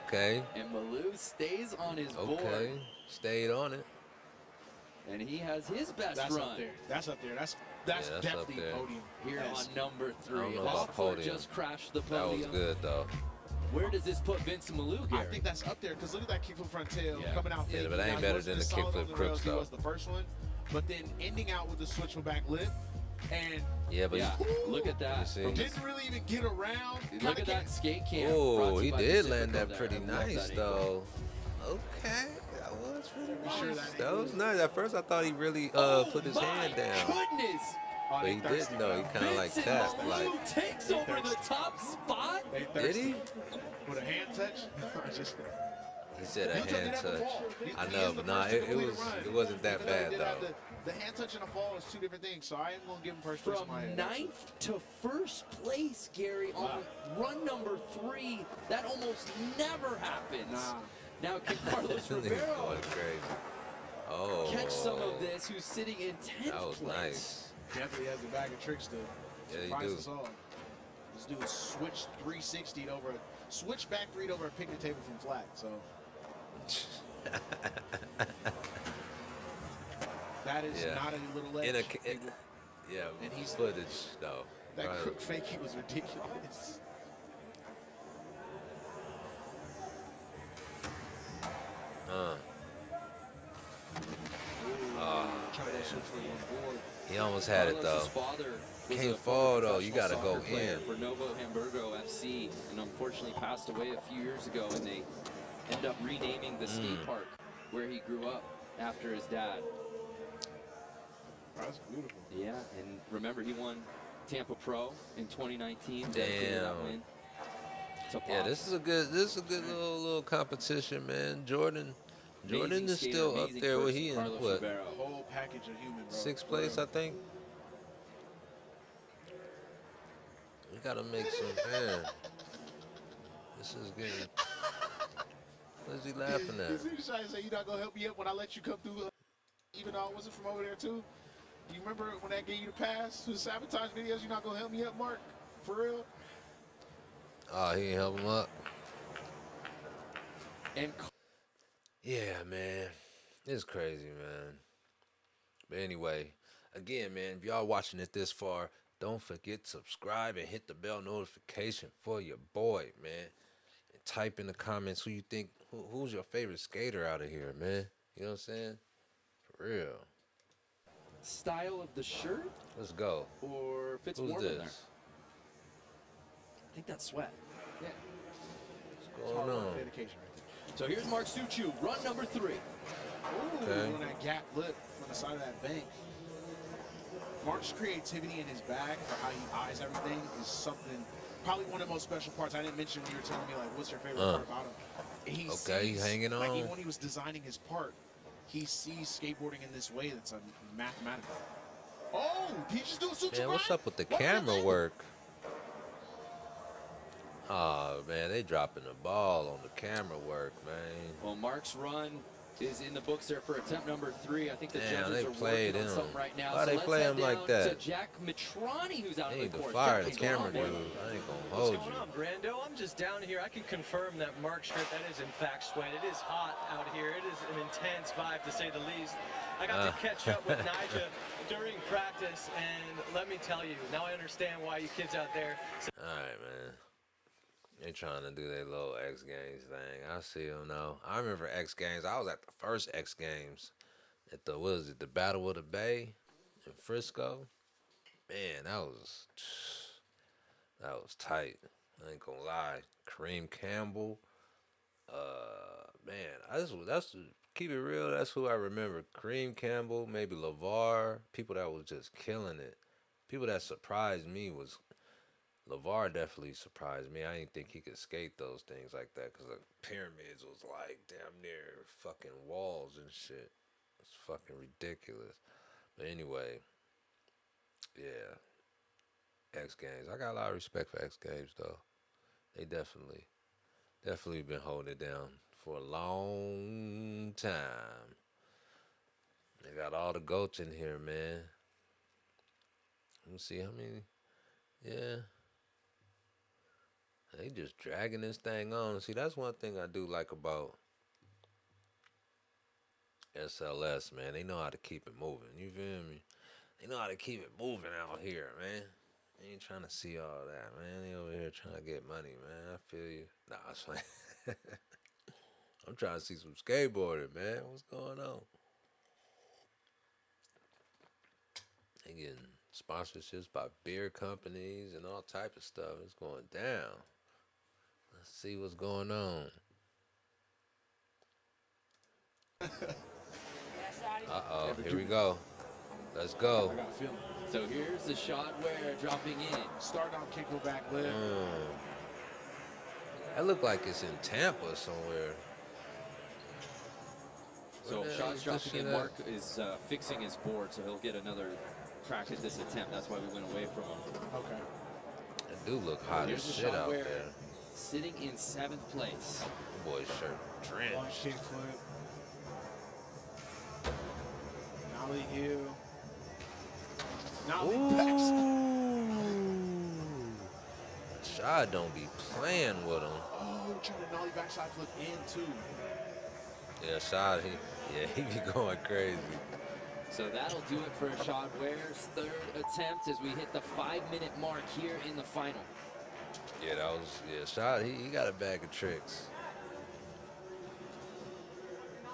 Okay. And Milou stays on his board, Okay. Stayed on it. and he has his best That's run up there. That's up there. That's that's, Yeah, that's up definitely there. podium. here Yes. on number three. know about podium. just crashed the podium. That was good though. Where does this put Vincent Milou, I think that's up there because look at that kickflip front tail Yeah. coming out. Yeah, fake. but that ain't better than the kickflip on the crooks, rails he though. was the first one, but then ending out with the switch back lip and Yeah, but yeah, he- look at that. see. Didn't really even get around. Look at came- that skate cam. Oh, he did land that pretty I nice that though. Okay, that was pretty You nice. sure that that was nice. At first, I thought he really uh oh put his hand down, goodness! Oh, but he didn't though. He kind of like Vincent tapped, Milou like takes over the top spot. They did he? With a hand touch? He said a hand it at the touch. I know, but nah, it, it was it wasn't that Even though he bad though. The, the hand touch and the fall is two different things, so I am going to give him first place From my head. ninth to first place, Gary, on run number three. That almost never happens. Nah. Now can Carlos Ribeiro crazy. Oh, catch some of this? Who's sitting in tenth That was place? nice. Definitely has a bag of tricks to Yeah, surprise do. us all. This dude switched 360 over, switch back three over a picnic table from flat. So that is Yeah. not a little edge. In a, in, yeah, And he's- footage though. that Right. crook fake he was ridiculous. Uh, Trying to go switch for one board. he almost had it though. Can't fall, though. You gotta go in. for Novo Hamburgo FC, and unfortunately passed away a few years ago. And they end up renaming the skate Mm. park where he grew up after his dad. That's beautiful. Yeah, and remember he won Tampa Pro in 2019. Damn. Yeah, this is a good this is a good little little competition, man. Jordan Jordan Amazing is skater, still up there. What person, he in Carlos what Whole package of human, bro. sixth place, I think. We gotta make some man. This is good. What is he laughing at? He's trying to say you're not gonna help me up when I let you come through. Uh, even though I wasn't from over there too. You remember when that gave you the pass to the sabotage videos? You're not gonna help me up, Mark? For real? Oh, he ain't help him up. And Yeah, man. It's crazy, man. But anyway, again, man, if y'all watching it this far, don't forget to subscribe and hit the bell notification for your boy, man. And type in the comments who you think who, who's your favorite skater out of here, man. You know what I'm saying? For real. Style of the shirt, Let's go. or if it's Who's warm in there. this? I think that's sweat. Yeah. What's going on? right. So here's Mark Suciu, run number three. Ooh, Okay. on that gap lip from the side of that bank. Mark's creativity in his bag for how he eyes everything is something, probably one of the most special parts. I didn't mention when you were telling me, like, what's your favorite Uh. part about him? He Okay, hanging Like, even when he was designing his part, he sees skateboarding in this way that's a mathematical. Oh, he just do a sutra Man, what's up with the What camera work? Oh man, they dropping the ball on the camera work, man. Well, Mark's run is in the books there for attempt number three. I think the Damn, judges they are played working on something right now. Why so they play head him like that? To Jack Mitrani, who's out They on need the to court. fire Jack, the camera dude. I ain't gonna What's going you. on, Brando? I'm just down here. I can confirm that Mark shirt, that is in fact sweat. It is hot out here. It is an intense vibe, to say the least. I got Uh. to catch up with Nyjah during practice, and let me tell you, now I understand why you kids out there All right, man. They trying to do their little X Games thing. I see them now. I remember X Games. I was at the first X Games at the what was it? The Battle of the Bay in Frisco. Man, that was that was tight. I ain't gonna lie. Kareem Campbell. Uh, man, I just that's keep it real. That's who I remember. Kareem Campbell, maybe Lavar. People that was just killing it. People that surprised me was Lavar definitely surprised me. I didn't think he could skate those things like that because the pyramids was like damn near fucking walls and shit. It's fucking ridiculous. But anyway, yeah. X Games. I got a lot of respect for X Games though. They definitely, definitely been holding it down for a long time. They got all the goats in here, man. Let me see how many. Yeah. They just dragging this thing on. See, that's one thing I do like about SLS, man. They know how to keep it moving. You feel me? They know how to keep it moving out here, man. They ain't trying to see all that, man. They over here trying to get money, man. I feel you. Nah, fine. I'm trying to see some skateboarding, man. What's going on? They getting sponsorships by beer companies and all type of stuff. It's going down. Let's see what's going on. Uh oh, here we go. Let's go. I got a feeling. So here's the Ishod Wair dropping in. Start on kickback lip. Mm. That look like it's in Tampa somewhere. So Where shots dropping shit in. at? Mark is uh, fixing his board, so he'll get another crack at this attempt. That's why we went away from him. Okay. That do look hot as shit out where there. Sitting in seventh place. Boy's shirt One drenched. kick oh, flip. Nollie heel. Nollie backs. Ooh. Shad don't be playing with him. Oh, trying to nollie backside flip in too. Yeah, Shad, he, yeah, he be going crazy. So that'll do it for Shad Wair's third attempt as we hit the five-minute mark here in the final. Yeah, that was yeah. Shad, he, he got a bag of tricks.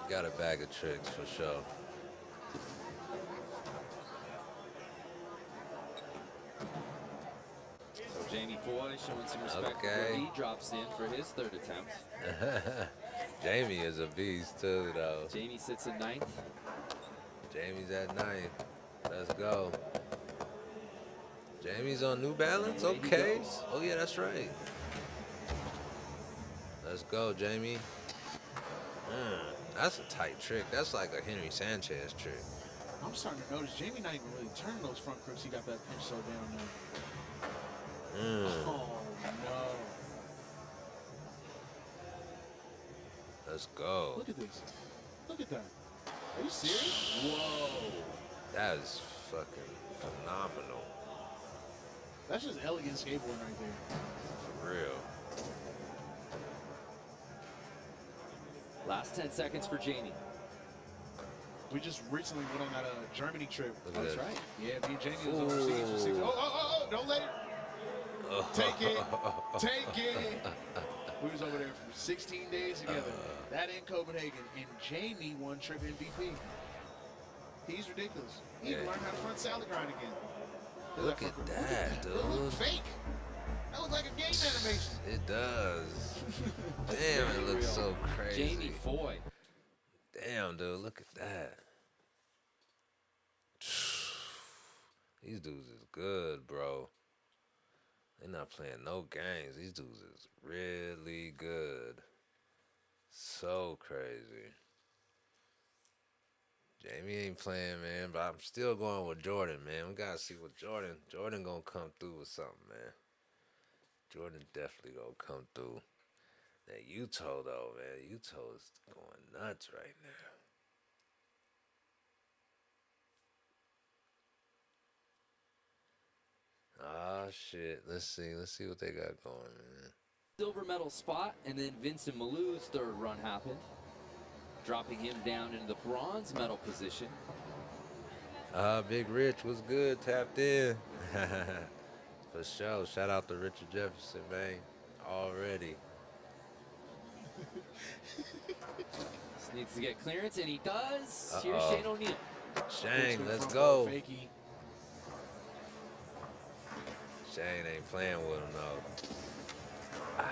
He got a bag of tricks for sure. So Jamie Foy showing some respect Okay. he drops in for his third attempt. Jamie is a beast too, though. Jamie sits at ninth. Jamie's at ninth. Let's go. Jamie's on New Balance. Okay. Oh yeah, that's right. Let's go, Jamie. Mm, that's a tight trick. That's like a Henry Sanchez trick. I'm starting to notice Jamie not even really turning those front crooks. He got that pinch so down there. Mm, Oh no! let's go. Look at this. Look at that. Are you serious? Whoa. That is fucking phenomenal. That's just elegant skateboarding right there. For real. Last 10 seconds for Jamie. We just recently went on that uh, Germany trip. Look That's right. Yeah, me and Jamie was overseas for six. Oh, oh, oh, oh, don't let it. Take it. Take it. We was over there for 16 days together. that in Copenhagen. And Jamie won trip MVP. He's ridiculous. He even Yeah. learned how to front salad grind again. Look at that, Look at That looked dude. fake. That looked like a game animation. It does. Damn, it looks so crazy. Jamie Foy. Damn, dude, look at that. These dudes is good, bro. They're not playing no games. These dudes is really good. So crazy. Jamie ain't playing, man, but I'm still going with Jordan, man. We gotta see what Jordan. Jordan gonna come through with something, man. Jordan definitely gonna come through. That Yuto though, man, Yuto is going nuts right now. Ah shit. Let's see. Let's see what they got going, man. Silver medal spot, and then Vincent Milou's third run happened, dropping him down into the bronze medal position. Uh Big Rich was good, tapped in. For sure. Shout out to Richard Jefferson, man. Already. Just needs to get clearance, and he does. Here's Uh-oh. Shane O'Neill. Shane, let's go. Fakie. Shane ain't playing with him though.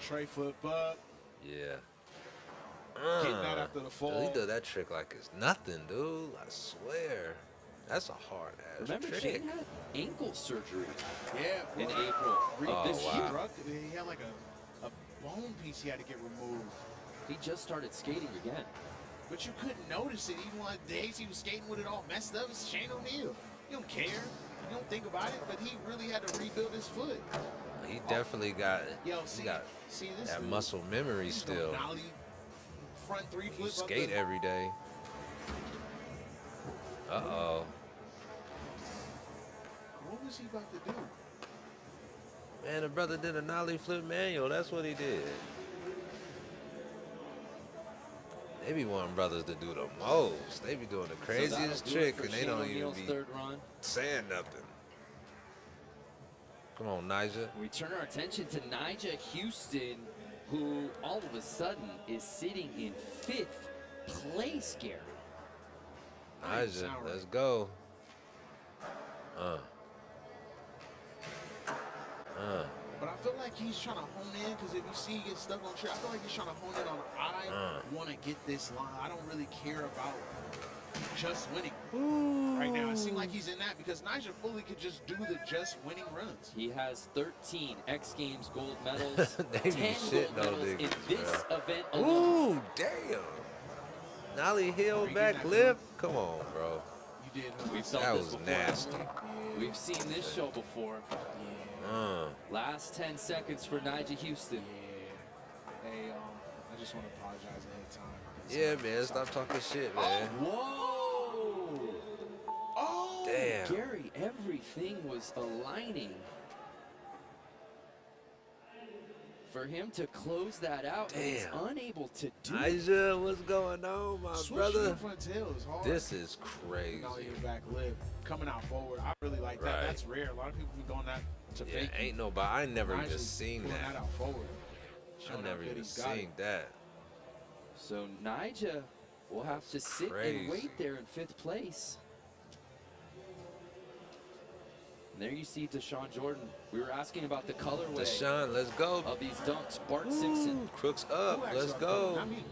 Trey flip up. Yeah. Getting out Uh, after the dude, fall. He does that trick like it's nothing, dude. I swear. That's a hard ass Remember, trick. Shane had ankle surgery Yeah, in. April Oh, this wow. year. He had like a, a bone piece he had to get removed. He just started skating again. But you couldn't notice it even on days he was skating with it all messed up. It's Shane O'Neill. You don't care. You don't think about it, but he really had to rebuild his foot. He definitely got Yo, he see, got see this that dude, muscle memory still. nollie, front three He flip up skate the- every day. Uh oh. What was he about to do? Man, the brother did a nollie flip manual. That's what he did. They be wanting brothers to do the most. They be doing the So craziest do trick and they don't even be third run. saying nothing. Come on, Nyjah. We turn our attention to Nyjah Huston, who all of a sudden is sitting in fifth place, Gary. Nice, let's go. Uh. Uh. But I feel like he's trying to hone in because if you see he gets stuck on trick, I feel like he's trying to hone in on I Uh. want to get this line. I don't really care about just winning right now. It seems like he's in that because Nyjah fully could just do the just winning runs. He has 13 X Games gold medals, They be 10 shitting gold on medals in this bro. event alone. Ooh, damn. Nollie Heel He back lip. Come on, bro. You did. We've felt That this was before. nasty. We've seen this show before. Uh. Last 10 seconds for Nyjah Huston. Yeah. Hey, um, I just want to apologize ahead of time. Yeah, man. Stop talking shit, man. Whoa! Damn. Gary, everything was aligning. For him to close that out, and he's Damn. unable to do it. Nyjah, what's going on, my Switch brother? front tail is hard. This is crazy. Now your back lip coming out forward. I really like that. Right. That's rare. A lot of people be doing that to Yeah, fake. ain't nobody. I never even seen pulling that. out forward. I never even he's it. seen that. So Nyjah will have to sit crazy. and wait there in fifth place. There you see Dashawn Jordan. We were asking about the colorway Dashawn, let's go. of these dunks. Bart Simpson. Crooks up. Let's go. that? Not me.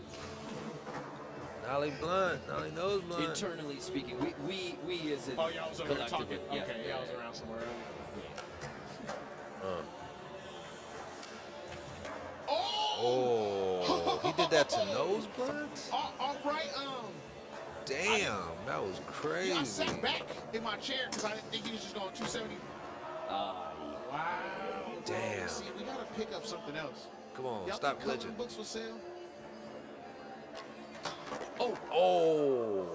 Nollie Blunt. Nollie knows Blunt. Internally speaking, we we we as a Oh, y'all was over there talking. yeah. Okay, y'all was around somewhere. Uh. Oh! Oh, he did that to nose blunts? All, all right, um, Damn, that was crazy. yeah, I sat back in my chair because I didn't think he was just going 270. Ah, Wow. Damn. See, we gotta pick up something else. Come on, stop think glitching. books for sale? Oh, Oh.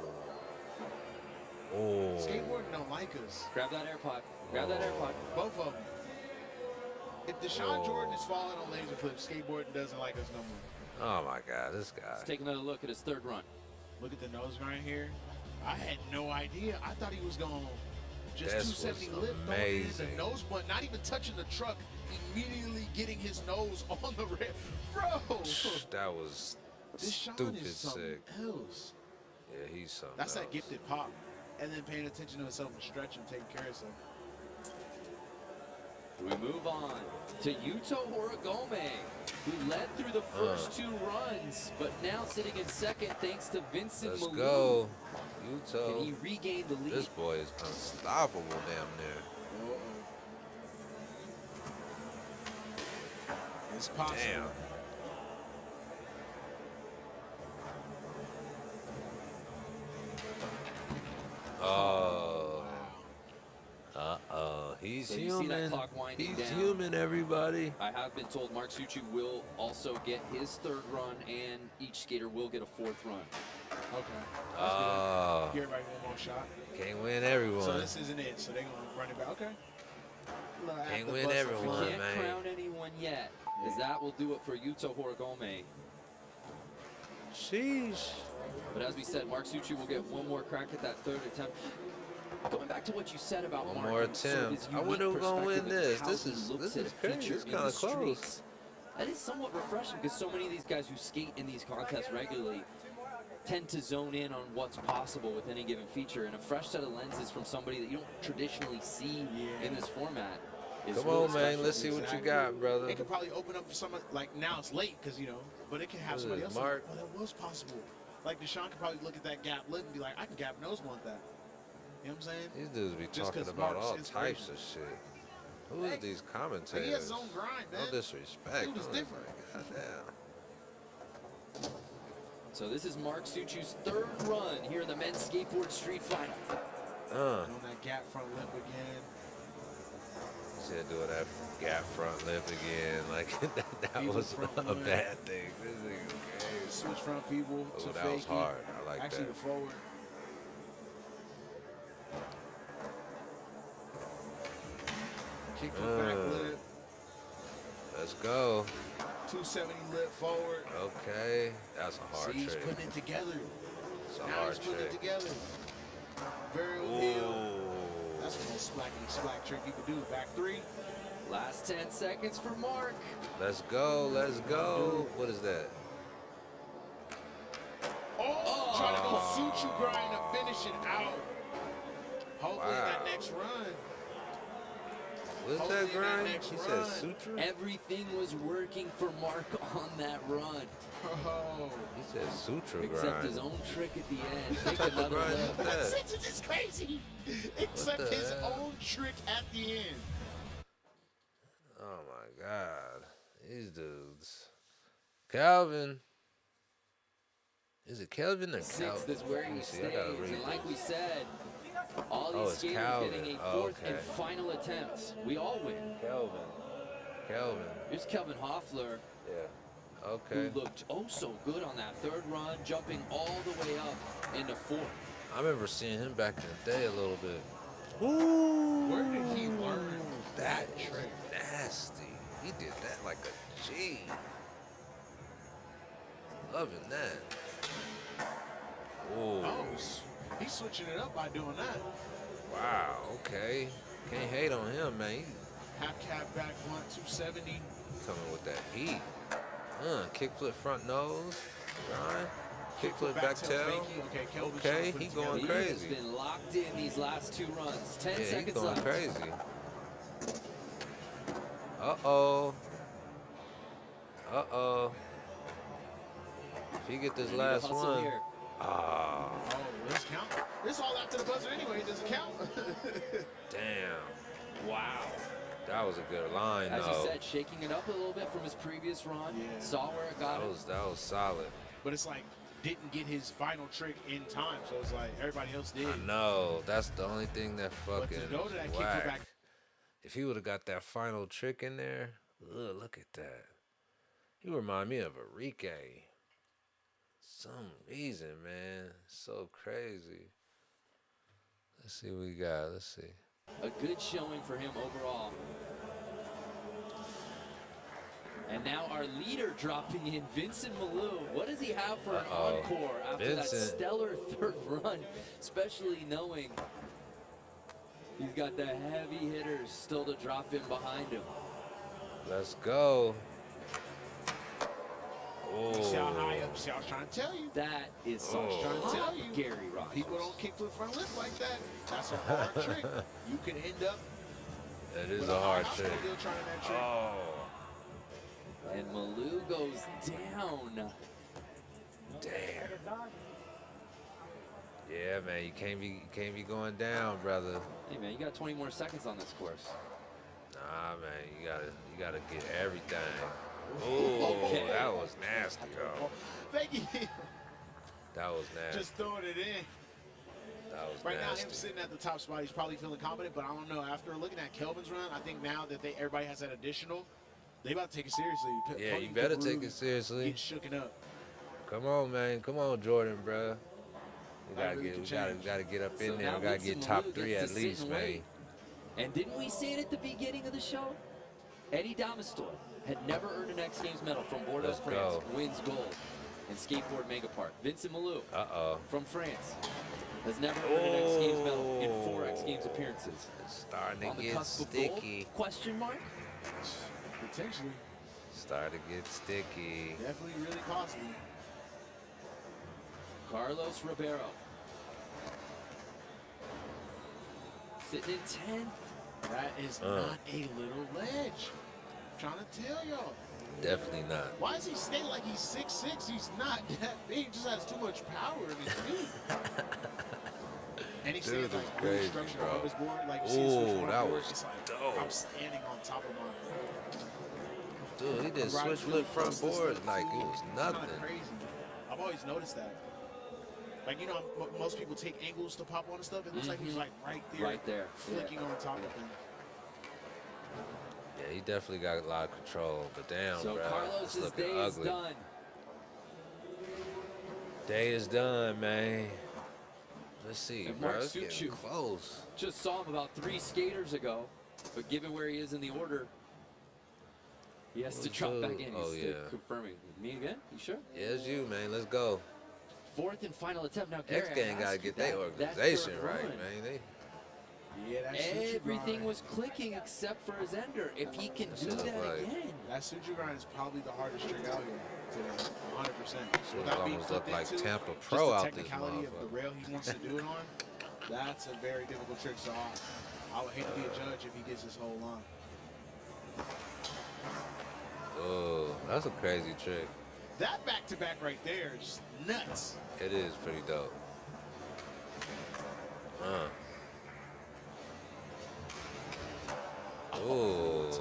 Oh. Skateboarding don't like us. grab that AirPod. Grab that Oh. AirPod. Both of them. If Dashawn Oh. Jordan is falling on laser flips, skateboarding doesn't like us no more. Oh my God, this guy. Let's take another look at his third run. Look at the nose grind here. I had no idea. I thought he was going just This 270 was lip throwing it the nose blunt, not even touching the truck, immediately getting his nose on the rim. Bro, That was Dashawn stupid is sick. else. Yeah, he's something. That's that gifted pop. And then paying attention to himself and stretching, taking care of himself. We move on to Yuto Horigome, who led through the first uh. two runs, but now sitting in second thanks to Vincent Let's Milou. go. Can he Yuto. regain the lead? This boy is unstoppable damn near. It's possible. Damn. Oh. He's So you see that human. clock winding He's down. human, everybody. I have been told Mark Suciu will also get his third run, and each skater will get a fourth run. Okay. That's Oh. good. Give everybody one more shot. Can't win everyone. So this isn't it. So they're going to run it back. Okay. Little Can't win everyone. We Come effect. on, can't man. crown anyone yet, as that will do it for Yuto Horigome. Sheesh. But as we said, Mark Suciu will get one more crack at that third attempt. Going back to what you said about One Mark, more and sort of attempt. I wonder unique who's gonna win this. This is- looks this at is crazy. feature It's kinda the close. That is somewhat refreshing because so many of these guys who skate in these contests regularly tend to zone in on what's possible with any given feature. And a fresh set of lenses from somebody that you don't traditionally see in this format is Come really on, man. Let's see what you got, brother. It could probably open up for someone like now it's late because you know, but it can have What is somebody else. Mark? Like, oh, that was possible. Like Dashawn could probably look at that gap lip and be like, I can gap nose blunt that. You know what I'm saying? These dudes be Just talking 'cause about all inspiration. types of shit. Who is Hey, these Like, commentators? he has his own grind, man. No disrespect. Dude is I'm different. goddamn. So this is Mark Suciu's third run here in the men's skateboard street final. Uh, Doing that gap front lip again. said doing that gap front lip again. Like that, that was front a lip. bad thing. This nigga crazy. Switch front feeble Oh, to that was hard. I like Actually, that. the forward. Kick foot back lip. Let's go. 270 lip forward. Okay. That's a hard See, he's trick. putting it together. It's a now hard he's putting trick. it together. Varial heel. That's the most splacky splack trick you could do. Back three. Last 10 seconds for Mark. Let's go. Let's go. What is that? Oh, trying to go suture grind to finish it out. Hopefully that next run. What's Hopefully that that grind? next He run. said suture? Everything was working for Mark on that run, Oh. He said suture except grind. his own trick at the end. What Take type another grind is That that? is crazy. Except the his hell? own trick at the end. Oh my god. These dudes. Calvin. Is it Kelvin or Calvin? Sixth is where Let he me see, I stays, and like we said, all Oh, these it's skaters Calvin. getting a Oh, fourth and final attempt. We all win. Kelvin. Kelvin. Here's Kelvin Hoefler, Yeah. Okay. who Okay. looked oh so good on that third run, jumping all the way up into fourth. I remember seeing him back in the day a little bit. Ooh. Where did he learn that that trick? trick? Nasty. He did that like a G. Loving that. Oh, Ooh. Oh, s- he's switching it up by doing that. Wow. Okay. Can't hate on him, man. Half cap back blunt 270. coming with that heat. Uh, kickflip front nose. Grind. Kickflip Back back tail tail. Okay, Kelvin's Okay, trying to put he it going he together. has crazy. been locked in these last two runs. Ten Yeah, he's seconds going left. crazy. Uh oh. Uh oh. If he get this last one, here. Ah, Oh, this count. This all after the buzzer anyway. It doesn't count. damn. Wow. That was a good line As though. you said, shaking it up a little bit from his previous run. Yeah. Saw where it got That him. was that was solid. but it's like didn't get his final trick in time, so it's like everybody else did. I know. That's the only thing that But fucking to go to that whack. back, If he would have got that final trick in there, ugh, look at that. He remind me of Enrique. Some reason, man. So crazy. Let's see what we got. Let's see. A good showing for him overall. And now our leader dropping in, Vincent Milou. What does he have for an Uh-oh. encore after that stellar third run, especially knowing he's got the heavy hitters still to drop in behind him. Let's go. You see how high Oh, up? See, I uh, was trying to tell you. That is some Oh. Trying to tell you. Gary Rogers. People don't kickflip front lip like that. That's a hard trick. You can end up that is a hard trick. Still trying that trick. Oh, And Milou goes down. damn. Yeah, man, you can't be you can't be going down, brother. Hey man, you got 20 more seconds on this course. Nah, man, you gotta you gotta get everything. Oh, that was nasty, though. Thank you. That was nasty. Just throwing it in. that was Right now, him sitting at the top spot, he's probably feeling confident. But I don't know. After looking at Kelvin's run, I think now that they everybody has that additional, they about to take it seriously. P- Yeah, you better could take really it seriously. Get shooken up. Come on, man. Come on, Jordan, bruh. We gotta really get, we gotta, change. gotta get up in So there. We gotta Vincent get top Milou three at to least, and man. wait. And didn't we say it at the beginning of the show? Eddie Damestoy had never earned an X Games medal from Bordeaux, Let's France. go. Wins gold in skateboard mega park. Vincent Milou Uh oh. from France has never earned an X Games medal in four X Games appearances. It's starting On to get cusp of gold? sticky. Question mark? Potentially, Starting to get sticky. definitely really costly. Carlos Ribeiro. Sitting in 10th. That is Uh. not a little ledge. I'm trying to tell y'all. Definitely not. Why is he stay like he's six six? He's not that big. He just has too much power in his feet. and he Dude, stands it's like crazy, structured bro. above his board. Like you Ooh, that board, was like, dope. I'm standing on top of my. Dude, he did I'm switch really flip front close to this board like it was nothing. crazy. I've always noticed that. Like you know, mo- most people take angles to pop on and stuff. It looks like he's Mhm. like right there, Right there. flicking on top of him. Yeah, he definitely got a lot of control. But damn, So bro, it's Carlos's looking day is ugly. done. Day is done, man. Let's see, And bro. Mark It's getting close. Just saw him about three skaters ago, but given where he is in the order, he has to drop who? back in. Oh, He's Oh, still yeah. confirming. Me again? You sure? Yeah, it's you, man. Let's go. Fourth and final attempt. Now, Gary, X Gang gotta get that- their organization right, man. They, Yeah, that Everything grind- was clicking except for his ender. If he can do shit that like- again, That Suciu grind is probably the hardest trick out here today, 100. percent So Shit almost look like Tampa Pro just out the this technicality of the rail he wants to do it on. That's a very difficult trick. So I, I would hate to be a judge if he gets his whole line. oh, that's a crazy trick. That back to back right there is nuts. It is pretty dope. Uh. Oh,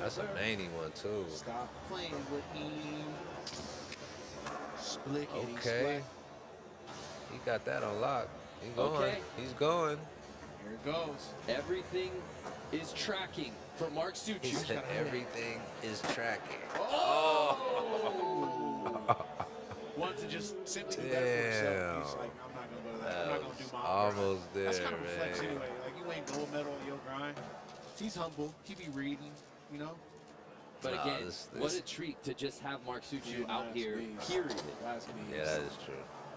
that's a manny one too. Stop playing with him. Okay. He got that on lock. He's going. Okay. He's going. Here it goes. everything is tracking for Mark He said gotta hit it. everything is tracking. Oh! oh. Wanted to just simply do that for himself. He's like, I'm not gonna go to that. That I'm not gonna do my almost grind. That's kind of flex anyway. Like you ain't gold medal in your grind. He's humble. He be reading, you know. But Nah, again, this- what a treat to just have Mark Suciu Yeah, out here. beast. Period. That's me. Yeah, that is true.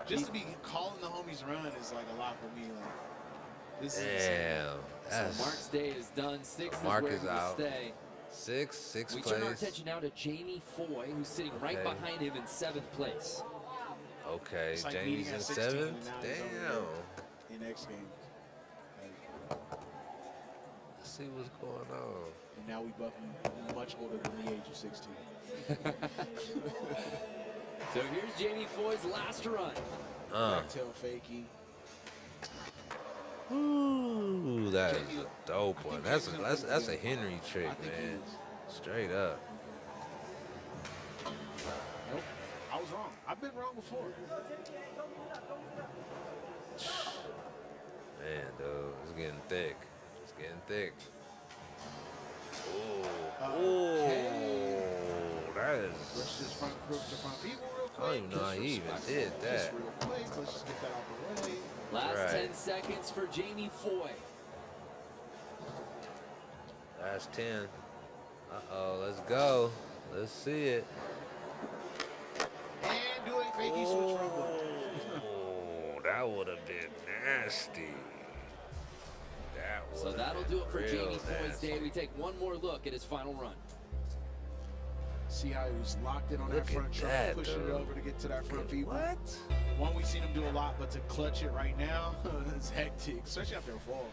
Just to be calling the homies run is like a lot for me. Like this is insane. Damn. That's So Mark's day is done. Six Mark is where is out. stay. six, six We place. turn our attention now to Jamie Foy, who's sitting right behind him in seventh place. Okay, It's like Jamie's in at 16 and seventh. now Damn. in X Games. See what's going on. And now we both much older than the age of 16. So here's Jamie Foy's last run. Uh. Fakie. Ooh, that is a dope one. That's a, that's that's a. Henry trick, I think he man. Straight up. Nope. I was wrong. I've been wrong before. Man, dude, it's getting thick. It's getting thick. Ooh. Uh, okay. That Brush is this front crook to front feet real quick. I don't even know how he even did that. real quick, let's just get that out the way. Last Right. 10 seconds for Jamie Foy. Last 10. Uh-oh, let's go. Let's see it. And do a fakey switch from the Oh, that would have been nasty. That So that'll do it for real Jamie Foy's day. We take one more look at his final run. See how he was locked in on Look that front at truck, that, pushing it over to get to that front people. What? One we've seen him do a lot, but to clutch it right now, it's hectic, especially after a fall.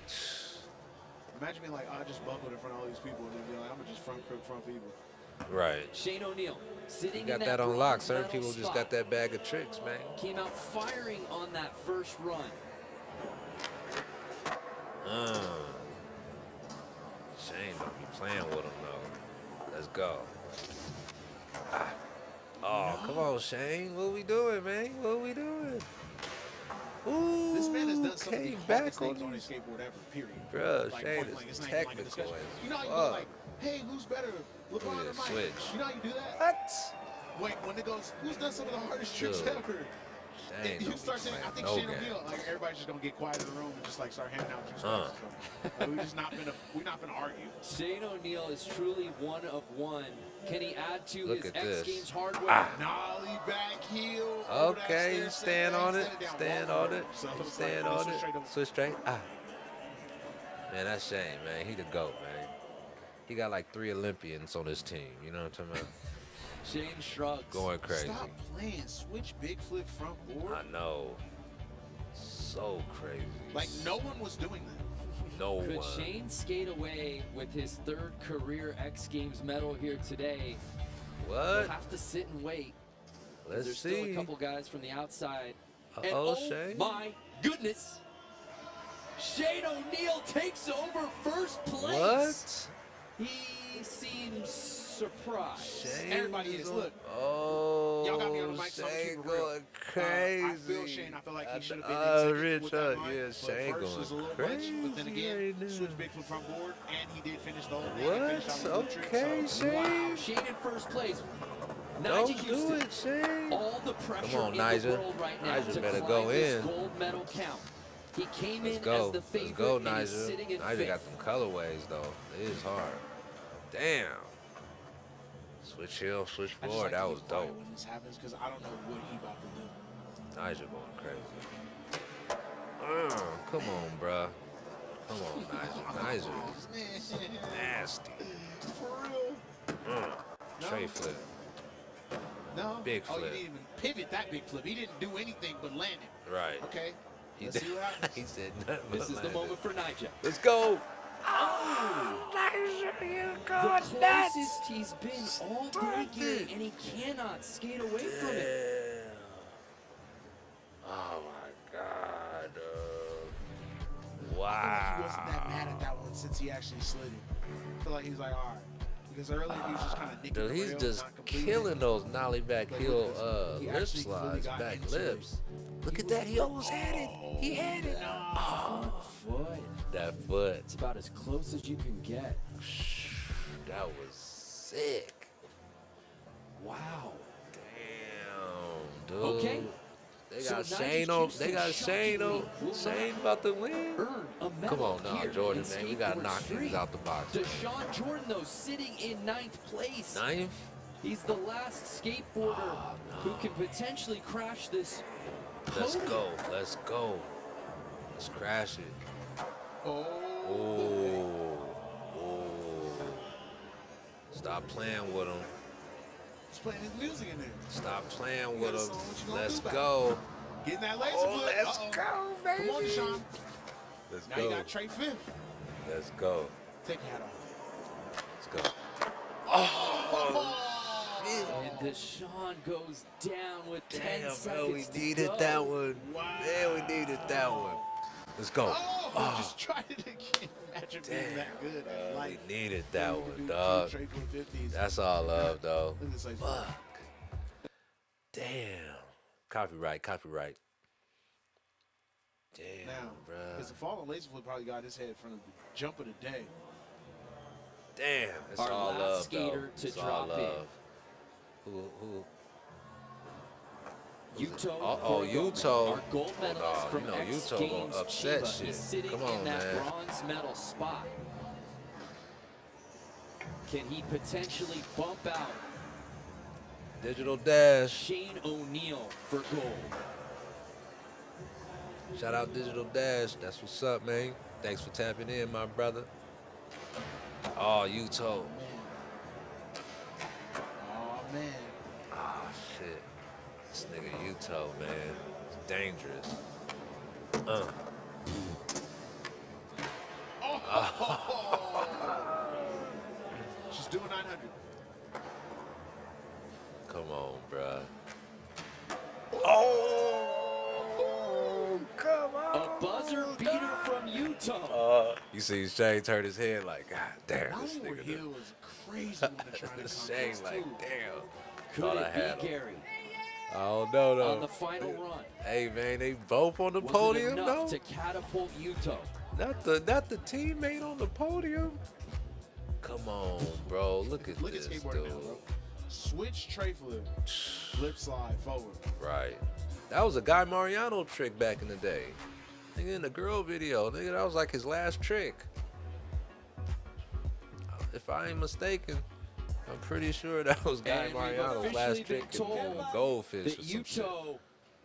Imagine being like, oh, I just buckled in front of all these people, and then being like, I'm gonna just front crook front people. Right. Shane O'Neill sitting You got in that on bronze lock. Certain medal people just got that bag of tricks, man. Came out firing on that first run. Uh. Shane don't be playing with him though. Let's go. Ah. Oh, come on, Shane. What we doing, man? What are we doing? Ooh, This man has done some of the hardest back things on his skateboard ever, period. Bruh, Like, Shane is blank, it's not even like technical as You know how you go like, hey, who's better, LeBron or Mike? switch. You know how you do that? What? Wait, when it goes, who's done some of the hardest tricks ever? Shane you don't start saying, I think no Shane game. O'Neill, like everybody's just gonna get quiet in the room and just like start handing out juice Uh. boxes. like, we're just not gonna, we're not gonna argue. Shane O'Neill is truly one of one. Can he add to Look his X this. Games hardware? Ah. Nollie back heel. over that Okay, stair you stand on it. set Stand on it. So stand like, on switch straight it. over. Switch straight. Ah. Man, that's Shane, man. He the GOAT, man. He got like three Olympians on his team. You know what I'm talking about? Shane shrugs. Going crazy. Stop playing. Switch big flip front board. I know. So crazy. Like no one was doing that. no Could one. Shane skate away with his third career X Games medal here today? We'll What? have to sit and wait. Let's There's still a couple guys from the outside. Uh-oh, oh Shane. my goodness! Shane O'Neill takes over first place. What? He seems surprised. Shane Everybody is. Look, Oh, y'all got me on the mic, so I'm gonna Shane real. going Uh, crazy. I feel Shane. I feel like he should have been Uh, Rich, with that uh, line, yeah, Shane going was a little crazy much. But then again, right switch big flip front board, and he did finish the whole thing. and finished out What? Okay, so- Wow, Shane. Shane in first place. Don't Huston. do it, Shane. all the pressure on, in the world right now Nyjah better go in. gold medal count. He came Let's in go. as the favorite Let's go, and he's Nyjah. sitting in Nyjah fifth. got them colorways, though. It is hard. Damn. Switch hill, switch I board. like That was dope. When this happens, because I don't know what he about to do. Nyjah going crazy. Uh, come on, bruh. Come on, Nyjah. Nyjah is nasty. For real? Uh, No. tray flip. No. Big Oh, flip. he didn't even pivot that big flip. He didn't do anything but land it. Right. Okay. He, Let's did- see what happens. he said nothing This but is the moment for Nyjah. Let's go. The closest he's been all day here, and he cannot skate away from it. Oh my god. Uh, I feel like he wasn't that wow. mad at that one since he actually slid it. I feel like he was like, all right. Because earlier he was just kind of nicking Dude, he's rail, just not completing it. killing those nollie back Like, heel look uh, He lip slides, back into it. Lips. Look at that. He almost had it. He had it. Oh, Foot. that foot. It's about as close as you can get. That was sick. Wow. Damn, dude. Okay. They got Nyjah Shane on. They got Shane on. Shane about to win. Earn a medal Come on now, Jordan, man. We gotta skateboard knock these out the box. Dashawn Jordan, though, sitting in ninth place. Ninth. He's the last skateboarder Oh, who can potentially crash this. Let's go. Let's go. Let's crash it. Oh. Oh. Oh. Stop playing with him. He's playing his music in there. Stop playing with him. song, what you gonna Let's go. Getting that laser Oh, let's Uh-oh. go, baby. Come on, Dashawn. Let's Now you got Trey fifth. Let's go. Take your hat off. Let's go. Oh, oh. And Dashawn goes down with 10 Damn, seconds bro, we to needed go. that one. Wow. Man, we needed that one. Let's go. Oh, Oh. just tried it again. Imagine being Damn, that good bro, at we life. needed that We one, do dog. Trey flip 50s. That's all love, though. Look at this laser Fuck. Damn. Copyright, copyright. Damn, Now, bro. because the fallen laser flip probably got his head from the jump of the day. Damn. It's Our all last love, skater though. to it's drop all in. Who, who? Uh-oh, Horigome, Yuto. Our gold Oh, medalist nah, from you know X Games upset Chiba. shit. He's sitting Come on, in that man. bronze medal spot. Can he potentially bump out Digital Dash. Shane O'Neill for gold? Shout out Digital Dash. That's what's up, man. Thanks for tapping in, my brother. Oh, Yuto. Oh man. Oh, shit. This nigga Yuto, man. It's dangerous. Uh. She's doing 900. Come on, bruh. Oh, come on! A buzzer beater from Yuto. Uh, you see Shane turn his head like, God damn, this nigga. Crazy when they're trying to come through, like, too. damn. Could Thought I it had be him. Gary Oh, no, no. on the final run? Hey, man, they both on the Was podium, it though? to catapult Yuto? Not the not the teammate on the podium. Come on, bro. Look at Look at this, skateboarding dude. now, bro. Switch tray flip, flip slide forward. Right. That was a Guy Mariano trick back in the day. Nigga in the girl video, nigga, that was like his last trick. If I ain't mistaken, I'm pretty sure that was Guy Mariano's last trick told Goldfish that shit.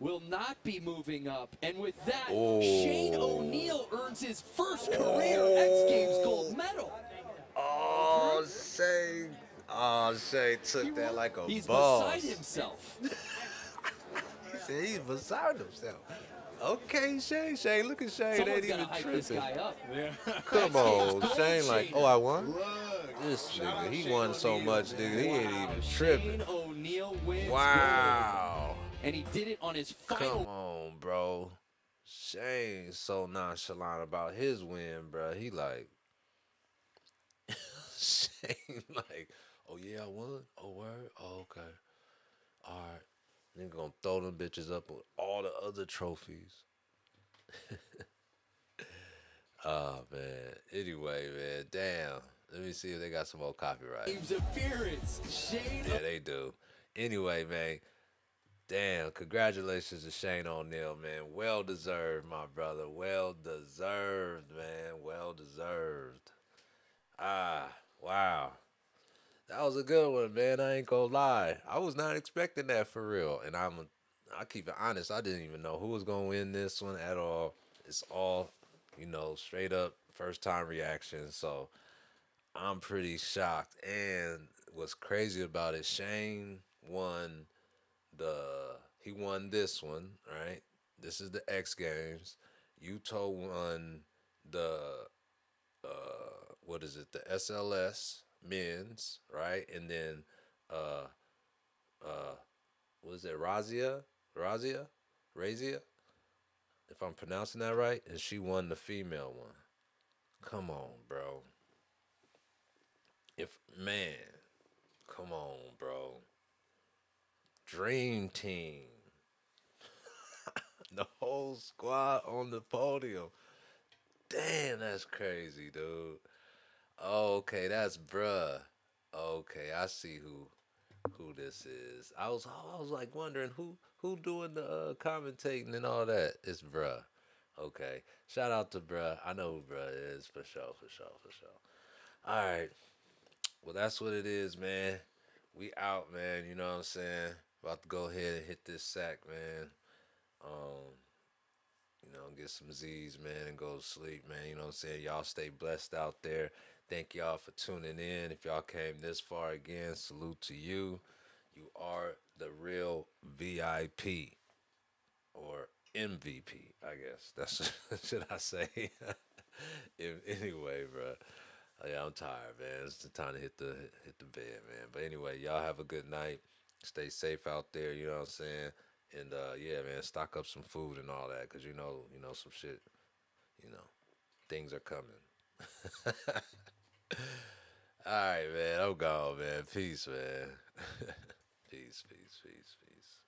Will not be moving up. And with that, Oh. Shane O'Neill earns his first career X Games gold medal. Oh, Shay. Oh, Shay took that like a He's boss. beside himself. He he's beside himself. Okay, Shane. Shane, look at Shane. Someone's ain't even hype this tripping. guy up. Come on, Shane. Like, oh, I won. Look. This nigga, he Shane won so much, man. nigga. He ain't even tripping. Shane O'Neill wins Wow. gold. And he did it on his final. Come on, bro. Shane's so nonchalant about his win, bro. He like, Shane like, oh yeah, I won. Oh word. Oh okay. All right. Nigga gonna throw them bitches up with all the other trophies. oh man. Anyway, man. Damn. Let me see if they got some more copyright. Appearance. Shane Yeah, they do. Anyway, man. Damn, congratulations to Shane O'Neill, man. Well deserved, my brother. Well deserved, man. Well deserved. Ah, wow. That was a good one, man. I ain't gonna lie. I was not expecting that for real. And I'm I keep it honest, I didn't even know who was gonna win this one at all. It's all, you know, straight up first time reaction. So I'm pretty shocked. And what's crazy about it, Shane won the he won this one, right? This is the X Games. Yuto won the uh what is it? The SLS men's, right? And then uh uh what is it? Razia? Razia? Razia? If I'm pronouncing that right, and she won the female one. Come on, bro. If man, come on, bro. Dream team. the whole squad on the podium. Damn, that's crazy, dude. Okay, that's bruh. Okay, I see who who this is. I was I was like wondering who who doing the uh, commentating and all that. It's bruh. Okay. Shout out to bruh. I know who bruh is for sure, for sure, for sure. All right. Well, that's what it is, man. We out, man. You know what I'm saying? About to go ahead and hit this sack, man. Um, you know, get some Z's, man, and go to sleep, man. You know what I'm saying? Y'all stay blessed out there. Thank y'all for tuning in. If y'all came this far again, salute to you. You are the real VIP or MVP, I guess. That's should I say? if, anyway, bro. Yeah, I'm tired, man. It's the time to hit the hit the bed, man. But anyway, y'all have a good night. Stay safe out there. You know what I'm saying? And uh, yeah, man, stock up some food and all that, cause you know, you know, some shit. You know, things are coming. all right, man. I'm gone, man. Peace, man. peace, peace, peace, peace.